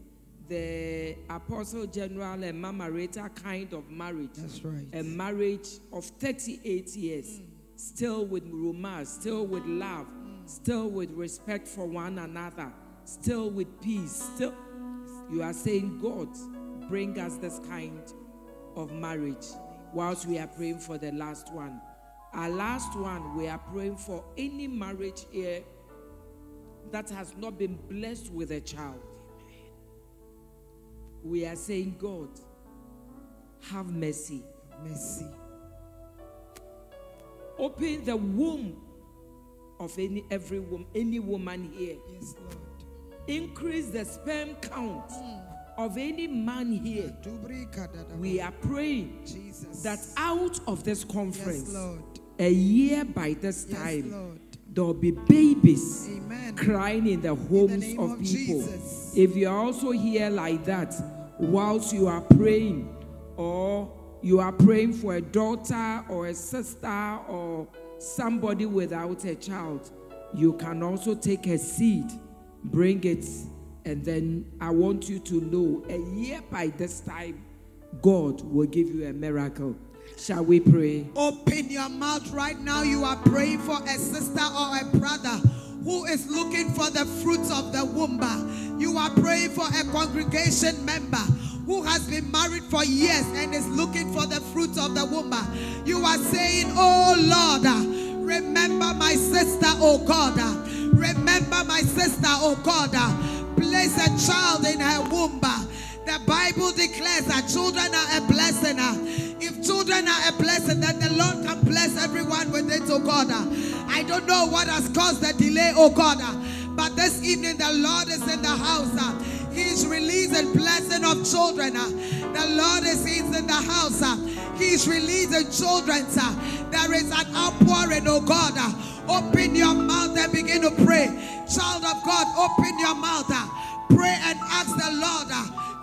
the Apostle General and Mama Rita kind of marriage That's right. a marriage of 38 years, still with romance, still with love, still with respect for one another, still with peace, still. You are saying, God, bring us this kind of marriage whilst we are praying for the last one. Our last one, we are praying for any marriage here that has not been blessed with a child. We are saying, God, have mercy. Mercy. Open the womb of any every woman, any woman here. Yes, Lord. Increase the sperm count of any man here. We are praying Jesus. that out of this yes, conference, Lord. a year by this Yes, time, Lord. There will be babies Amen. crying in the homes name of, of people. Jesus. If you are also here like that, whilst you are praying, or you are praying for a daughter or a sister or somebody without a child, you can also take a seed, bring it, and then I want you to know a year by this time, God will give you a miracle. Shall we pray? Open your mouth right now. You are praying for a sister or a brother who is looking for the fruits of the womb. You are praying for a congregation member who has been married for years and is looking for the fruits of the womb. You are saying, Oh Lord, remember my sister, oh God. Remember my sister, oh God. Place a child in her womb. The Bible declares that children are a blessing. Ah. If children are a blessing, then the Lord can bless everyone with it, oh God. Ah. I don't know what has caused the delay, oh God. Ah. But this evening, the Lord is in the house. He's releasing blessing of children. The Lord is in the house. He's releasing children. There is an outpouring, oh God. Open your mouth and begin to pray. Child of God, open your mouth. Pray and ask the Lord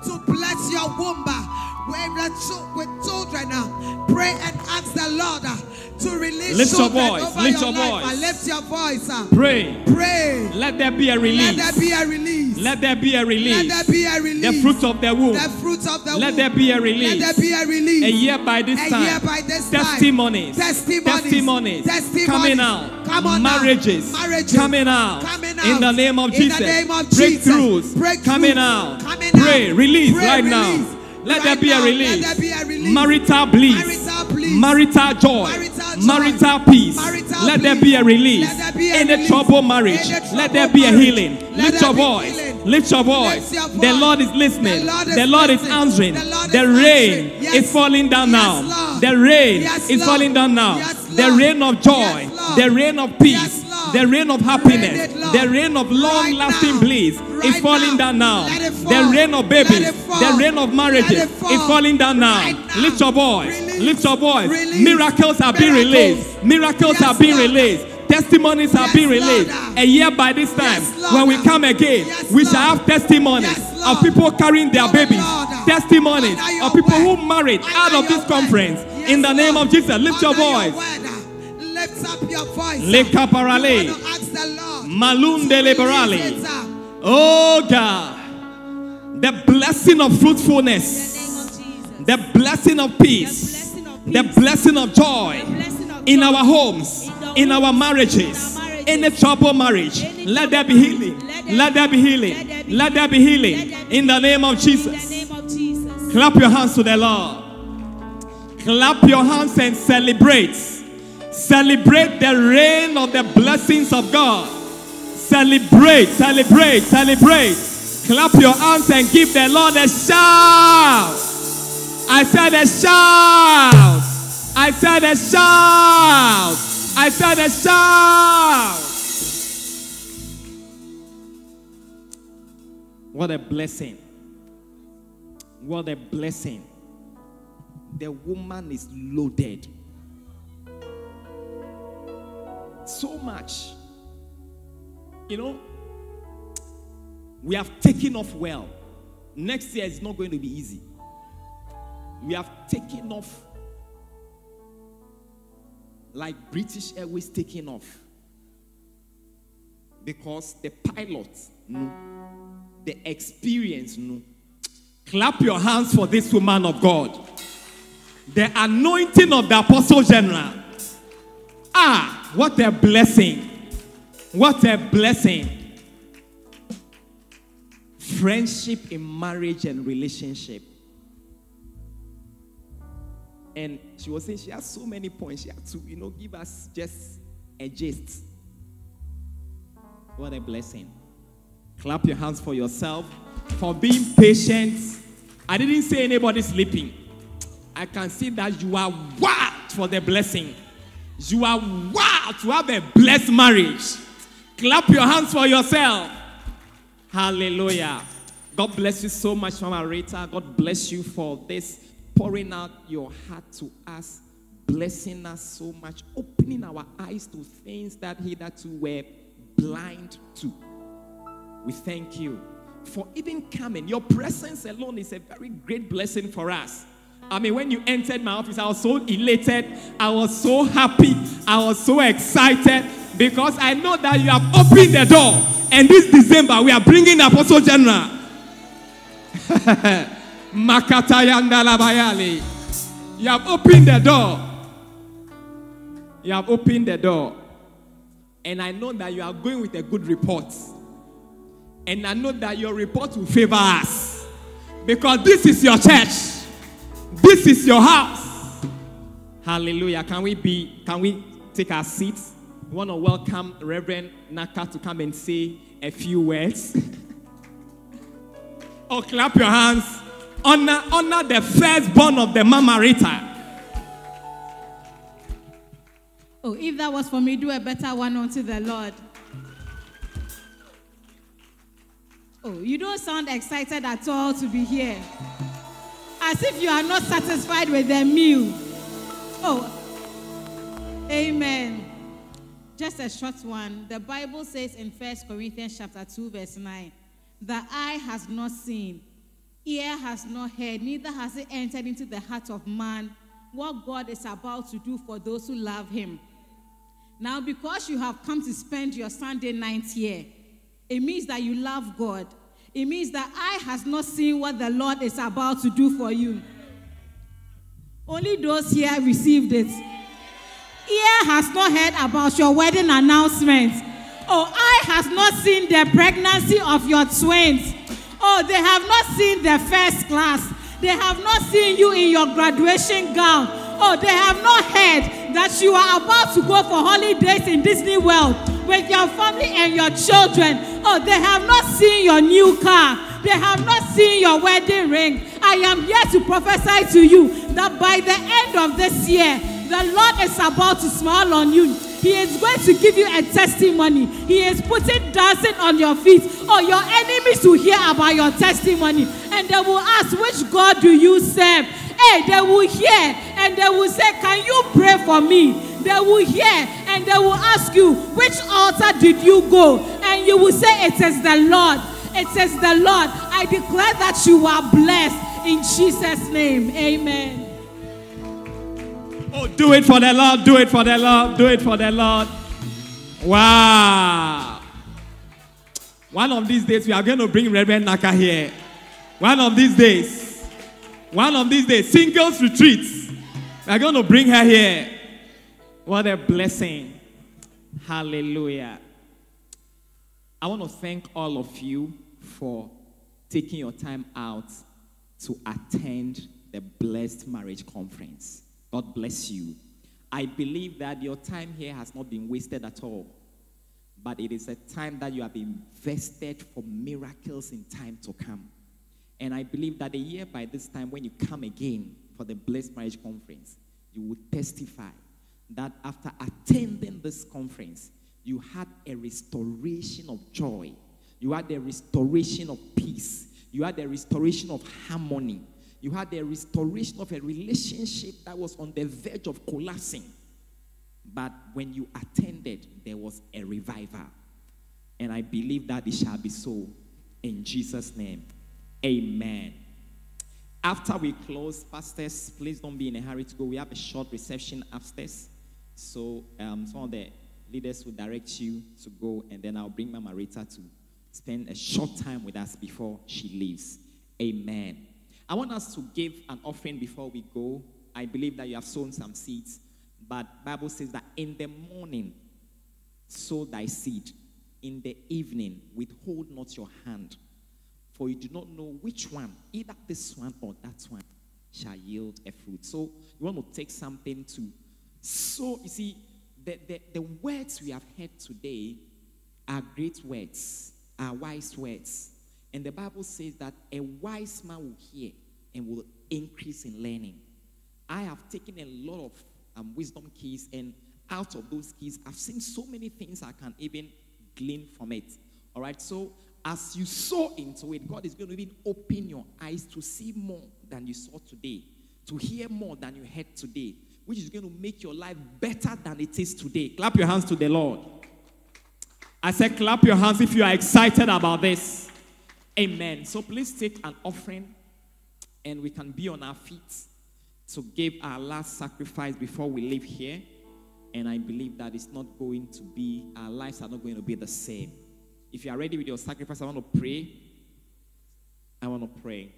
to bless your womb chil- with children. uh, Pray and ask the Lord uh, to release Lift your voice, lift your your voice. Lift your voice. uh, Pray. Pray. Let there be a release Let there be a release. Let there be a release Let there be a release. The fruit of the womb. The fruit of the Let womb. there be a release Let there be a release. A year by this A time. year by this time. Testimonies. Testimonies. Testimonies. Testimonies. Coming out. Come on now. Marriages. Marriages. Coming out. Coming out. In the name of In Jesus. the name of Jesus. Breakthroughs. Breakthroughs. Coming out. Coming Pray. out. Release Pray, right release. now. Let Right there be now, a release. Let there be a release. Marital bliss. Marital. Marital joy. Marital joy. Marital peace. Marital Let there be a release. In a troubled marriage. Let there be a healing. Lift your voice. Lift your voice. The. Lord is listening. The Lord is The answering. The The rain. Is falling down now. The rain is falling down now. Yes, The rain of joy. Yes, The rain of peace. Yes. The rain of happiness, the rain of long lasting bliss is falling down now. Let it fall. The rain of babies, Let it fall. the rain of marriages is fall. falling down now. Lift your voice, lift your voice. Miracles are being released. Miracles Yes, are being released. Testimonies are being released. Lord. A year by this time, Yes, when we come again, Yes, we shall have testimonies Yes, of people carrying their babies. Testimonies of people who married out of this conference. In the name of Jesus, lift your voice. Lift up your voice. Leka parale. You wanna ask the Lord. Malunde to release liberali. uh, Oh God, the blessing of fruitfulness, the blessing of peace, the blessing of joy. In our homes, in our marriages, in a troubled marriage. Let there be healing. Let there be healing. Let there be healing. in the name of Jesus. Clap your hands to the Lord. Clap your hands and celebrate. Celebrate the reign of the blessings of God. Celebrate, celebrate, celebrate. Clap your hands and give the Lord a shout. I said a shout. I said a shout. I said a shout. What a blessing. What a blessing. The woman is loaded. So much. You know, we have taken off well. Next year is not going to be easy. We have taken off like British Airways taking off. Because the pilots know, the experience know. Clap your hands for this woman of God. The anointing of the apostle general. Ah, what a blessing. What a blessing. Friendship in marriage and relationship. And she was saying she has so many points. She had to, you know, give us just a gist. What a blessing. Clap your hands for yourself for being patient. I didn't say anybody sleeping. I can see that you are wild for the blessing. You are wild to have a blessed marriage. Clap your hands for yourself. Hallelujah. God bless you so much, Mama Rita. God bless you for this pouring out your heart to us, blessing us so much, opening our eyes to things that hitherto were blind to. We thank you for even coming. Your presence alone is a very great blessing for us. I mean, when you entered my office, I was so elated. I was so happy. I was so excited because I know that you have opened the door. And this December, we are bringing the Apostle General. Makatayanda Labayali. You have opened the door. You have opened the door. And I know that you are going with a good report. And I know that your report will favor us. Because this is your church. This is your house. Hallelujah. Can we be, can we take our seats? We want to welcome Reverend Naka to come and say a few words. oh, clap your hands. Honor, honor the firstborn of the Mama Rita. Oh, if that was for me, do a better one unto the Lord. Oh, you don't sound excited at all to be here. As if you are not satisfied with the meal. Oh, amen. Just a short one. The Bible says in 1 Corinthians chapter 2, verse 9, the eye has not seen, ear has not heard, neither has it entered into the heart of man what God is about to do for those who love him. Now, because you have come to spend your Sunday night here, it means that you love God. It means that eye has not seen what the Lord is about to do for you. Only those here received it. Ear has not heard about your wedding announcement. Oh, eye has not seen the pregnancy of your twins. Oh, they have not seen the first class. They have not seen you in your graduation gown. Oh, they have not heard that you are about to go for holidays in Disney World with your family and your children. Oh, they have not seen your new car. They have not seen your wedding ring. I am here to prophesy to you that by the end of this year, the Lord is about to smile on you. He is going to give you a testimony. He is putting dancing on your feet. Oh, your enemies will hear about your testimony and they will ask, Which God do you serve? Hey, they will hear and they will say, Can you pray for me? They will hear and they will ask you, Which altar did you go? And you will say, It is the Lord. It is the Lord. I declare that you are blessed in Jesus' name. Amen. Oh, do it for the Lord, do it for the Lord, do it for the Lord. Wow. One of these days, we are going to bring Reverend Naka here. One of these days, one of these days, singles retreats. We are going to bring her here. What a blessing. Hallelujah. I want to thank all of you for taking your time out to attend the Blessed Marriage Conference. God bless you. I believe that your time here has not been wasted at all, but it is a time that you have invested for miracles in time to come. And I believe that a year by this time, when you come again for the Blessed Marriage Conference, you will testify that after attending this conference, you had a restoration of joy, you had a restoration of peace, you had a restoration of harmony, you had the restoration of a relationship that was on the verge of collapsing. But when you attended, there was a revival. And I believe that it shall be so in Jesus' name. Amen. After we close, pastors, please don't be in a hurry to go. We have a short reception upstairs. So um, some of the leaders will direct you to go, and then I'll bring Mama Rita to spend a short time with us before she leaves. Amen. I want us to give an offering before we go. I believe that you have sown some seeds, but Bible says that in the morning sow thy seed, in the evening withhold not your hand, for you do not know which one, either this one or that one, shall yield a fruit. So you want to take something to sow. You see, the, the, the words we have heard today are great words, are wise words. And the Bible says that a wise man will hear and will increase in learning. I have taken a lot of um, wisdom keys, and out of those keys, I've seen so many things I can even glean from it. All right, so as you sow into it, God is going to even open your eyes to see more than you saw today, to hear more than you heard today, which is going to make your life better than it is today. Clap your hands to the Lord. I said, clap your hands if you are excited about this. Amen. So please take an offering and we can be on our feet to give our last sacrifice before we leave here. And I believe that it's not going to be, our lives are not going to be the same. If you are ready with your sacrifice, I want to pray. I want to pray.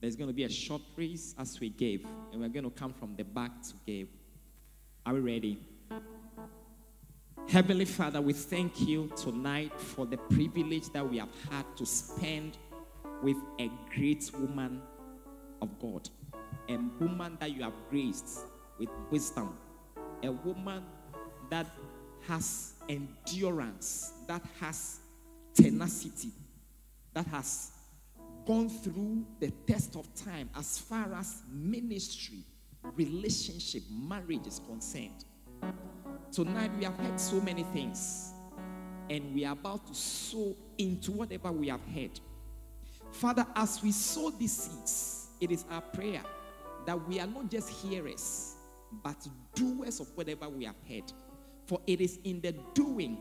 There's going to be a short praise as we give, and we're going to come from the back to give. Are we ready? Heavenly Father, we thank you tonight for the privilege that we have had to spend with a great woman of God, a woman that you have graced with wisdom, a woman that has endurance, that has tenacity, that has gone through the test of time as far as ministry, relationship, marriage is concerned. Tonight we have heard so many things, and we are about to sow into whatever we have heard. Father, as we sow these seeds, it is our prayer that we are not just hearers, but doers of whatever we have heard. For it is in the doing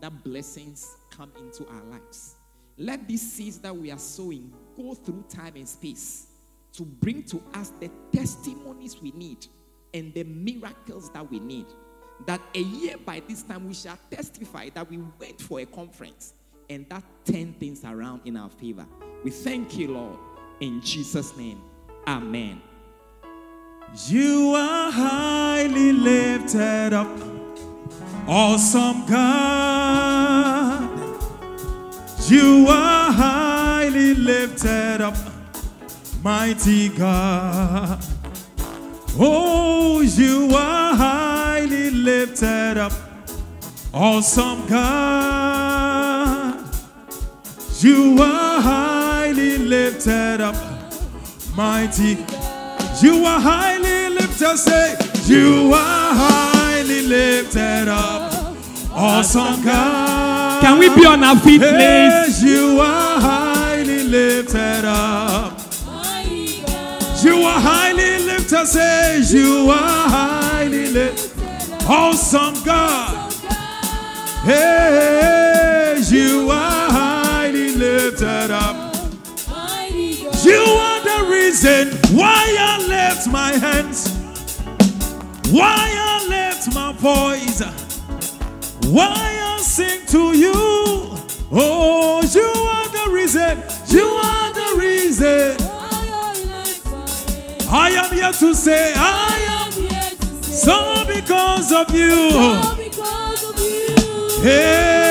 that blessings come into our lives. Let these seeds that we are sowing go through time and space to bring to us the testimonies we need and the miracles that we need. That a year by this time we shall testify that we went for a conference and that turned things around in our favor. We thank you, Lord, in Jesus' name. Amen. You are highly lifted up, awesome God. You are highly lifted up, mighty God. Oh, you are lifted up, awesome God. You are highly lifted up, mighty. You are highly lifted. Say, you are highly lifted up. Awesome God. Can we be on our feet, please? Yes, you are highly lifted up. You are highly lifted, says you are highly lifted. Awesome God. Hey, you are highly lifted up. You are the reason why I lift my hands, why I lift my voice, why I sing to you. Oh, you are the reason, you are the reason. I am here to say, I am so because of you. Hey, you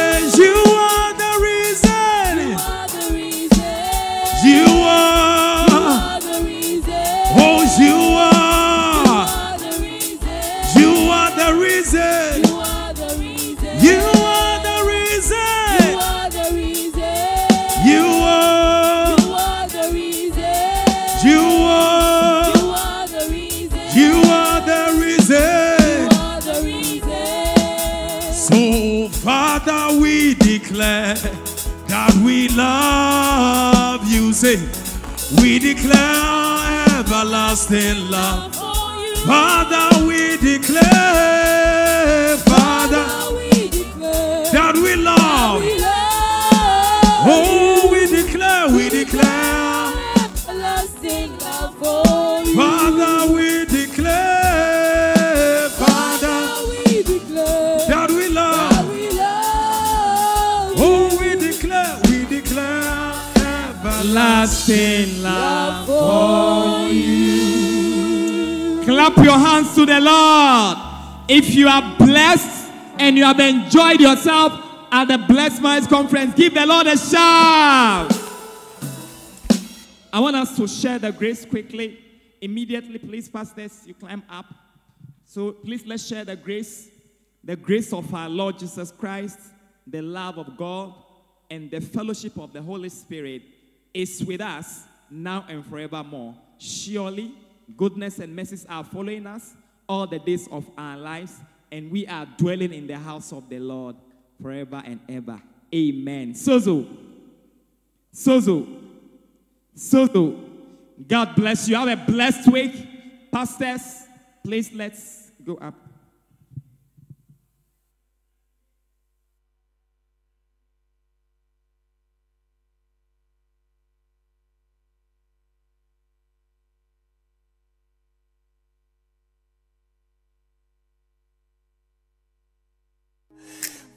love you. Say, we declare everlasting love. Father, we declare, your hands to the Lord. If you are blessed and you have enjoyed yourself at the Blessed Minds Conference, give the Lord a shout. I want us to share the grace quickly. Immediately, please, pastors, you climb up. So please let's share the grace. The grace of our Lord Jesus Christ, the love of God, and the fellowship of the Holy Spirit is with us now and forevermore. Surely, goodness and mercies are following us all the days of our lives, and we are dwelling in the house of the Lord forever and ever. Amen. Sozo. Sozo. Sozo. God bless you. Have a blessed week. Pastors, please let's go up.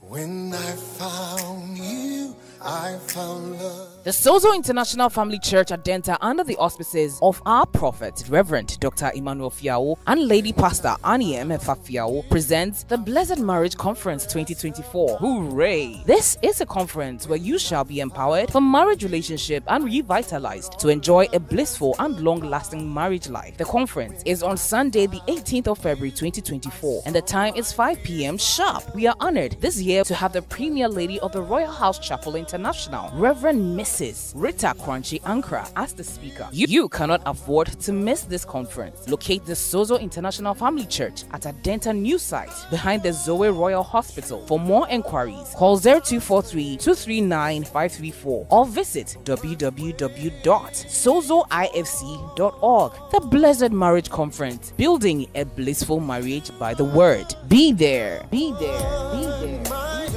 When I found you, I found love. The Sozo International Family Church at Denta, under the auspices of our prophet, Reverend Dr. Emmanuel Fiawoo and Lady Pastor Annie M. Fiawoo, presents the Blessed Marriage Conference 2024. Hooray! This is a conference where you shall be empowered for marriage relationship and revitalized to enjoy a blissful and long-lasting marriage life. The conference is on Sunday, the 18th of February 2024, and the time is 5 p.m. sharp. We are honored this year to have the Premier Lady of the Royal House Chapel International, Reverend Rita Korankye Ankrah, as the speaker. You, you cannot afford to miss this conference. Locate the Sozo International Family Church at Adenta New Site behind the Zoe Royal Hospital. For more enquiries, call 0243 239 534 or visit www.sozoifc.org. The Blessed Marriage Conference, building a blissful marriage by the word. Be there, be there, be there. My only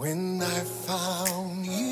When I found you,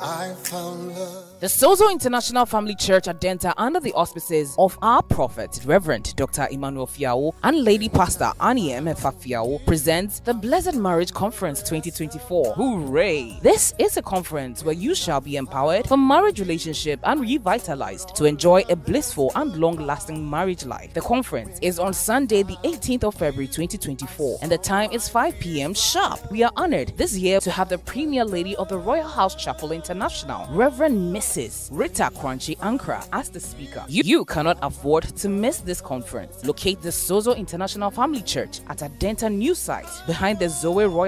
I found love. The Sozo International Family Church at Denta, under the auspices of our prophet, Reverend Dr. Emmanuel Fiawoo and Lady Pastor Annie M. Fiawoo, presents the Blessed Marriage Conference 2024. Hooray! This is a conference where you shall be empowered for marriage relationship and revitalized to enjoy a blissful and long-lasting marriage life. The conference is on Sunday, the 18th of February 2024, and the time is 5 p.m. sharp. We are honored this year to have the Premier Lady of the Royal House Chapel International, Reverend Mrs. Rita Korankye Ankrah, as the speaker. You, you cannot afford to miss this conference. Locate the Sozo International Family Church at Adenta New Site behind the Zoe Royal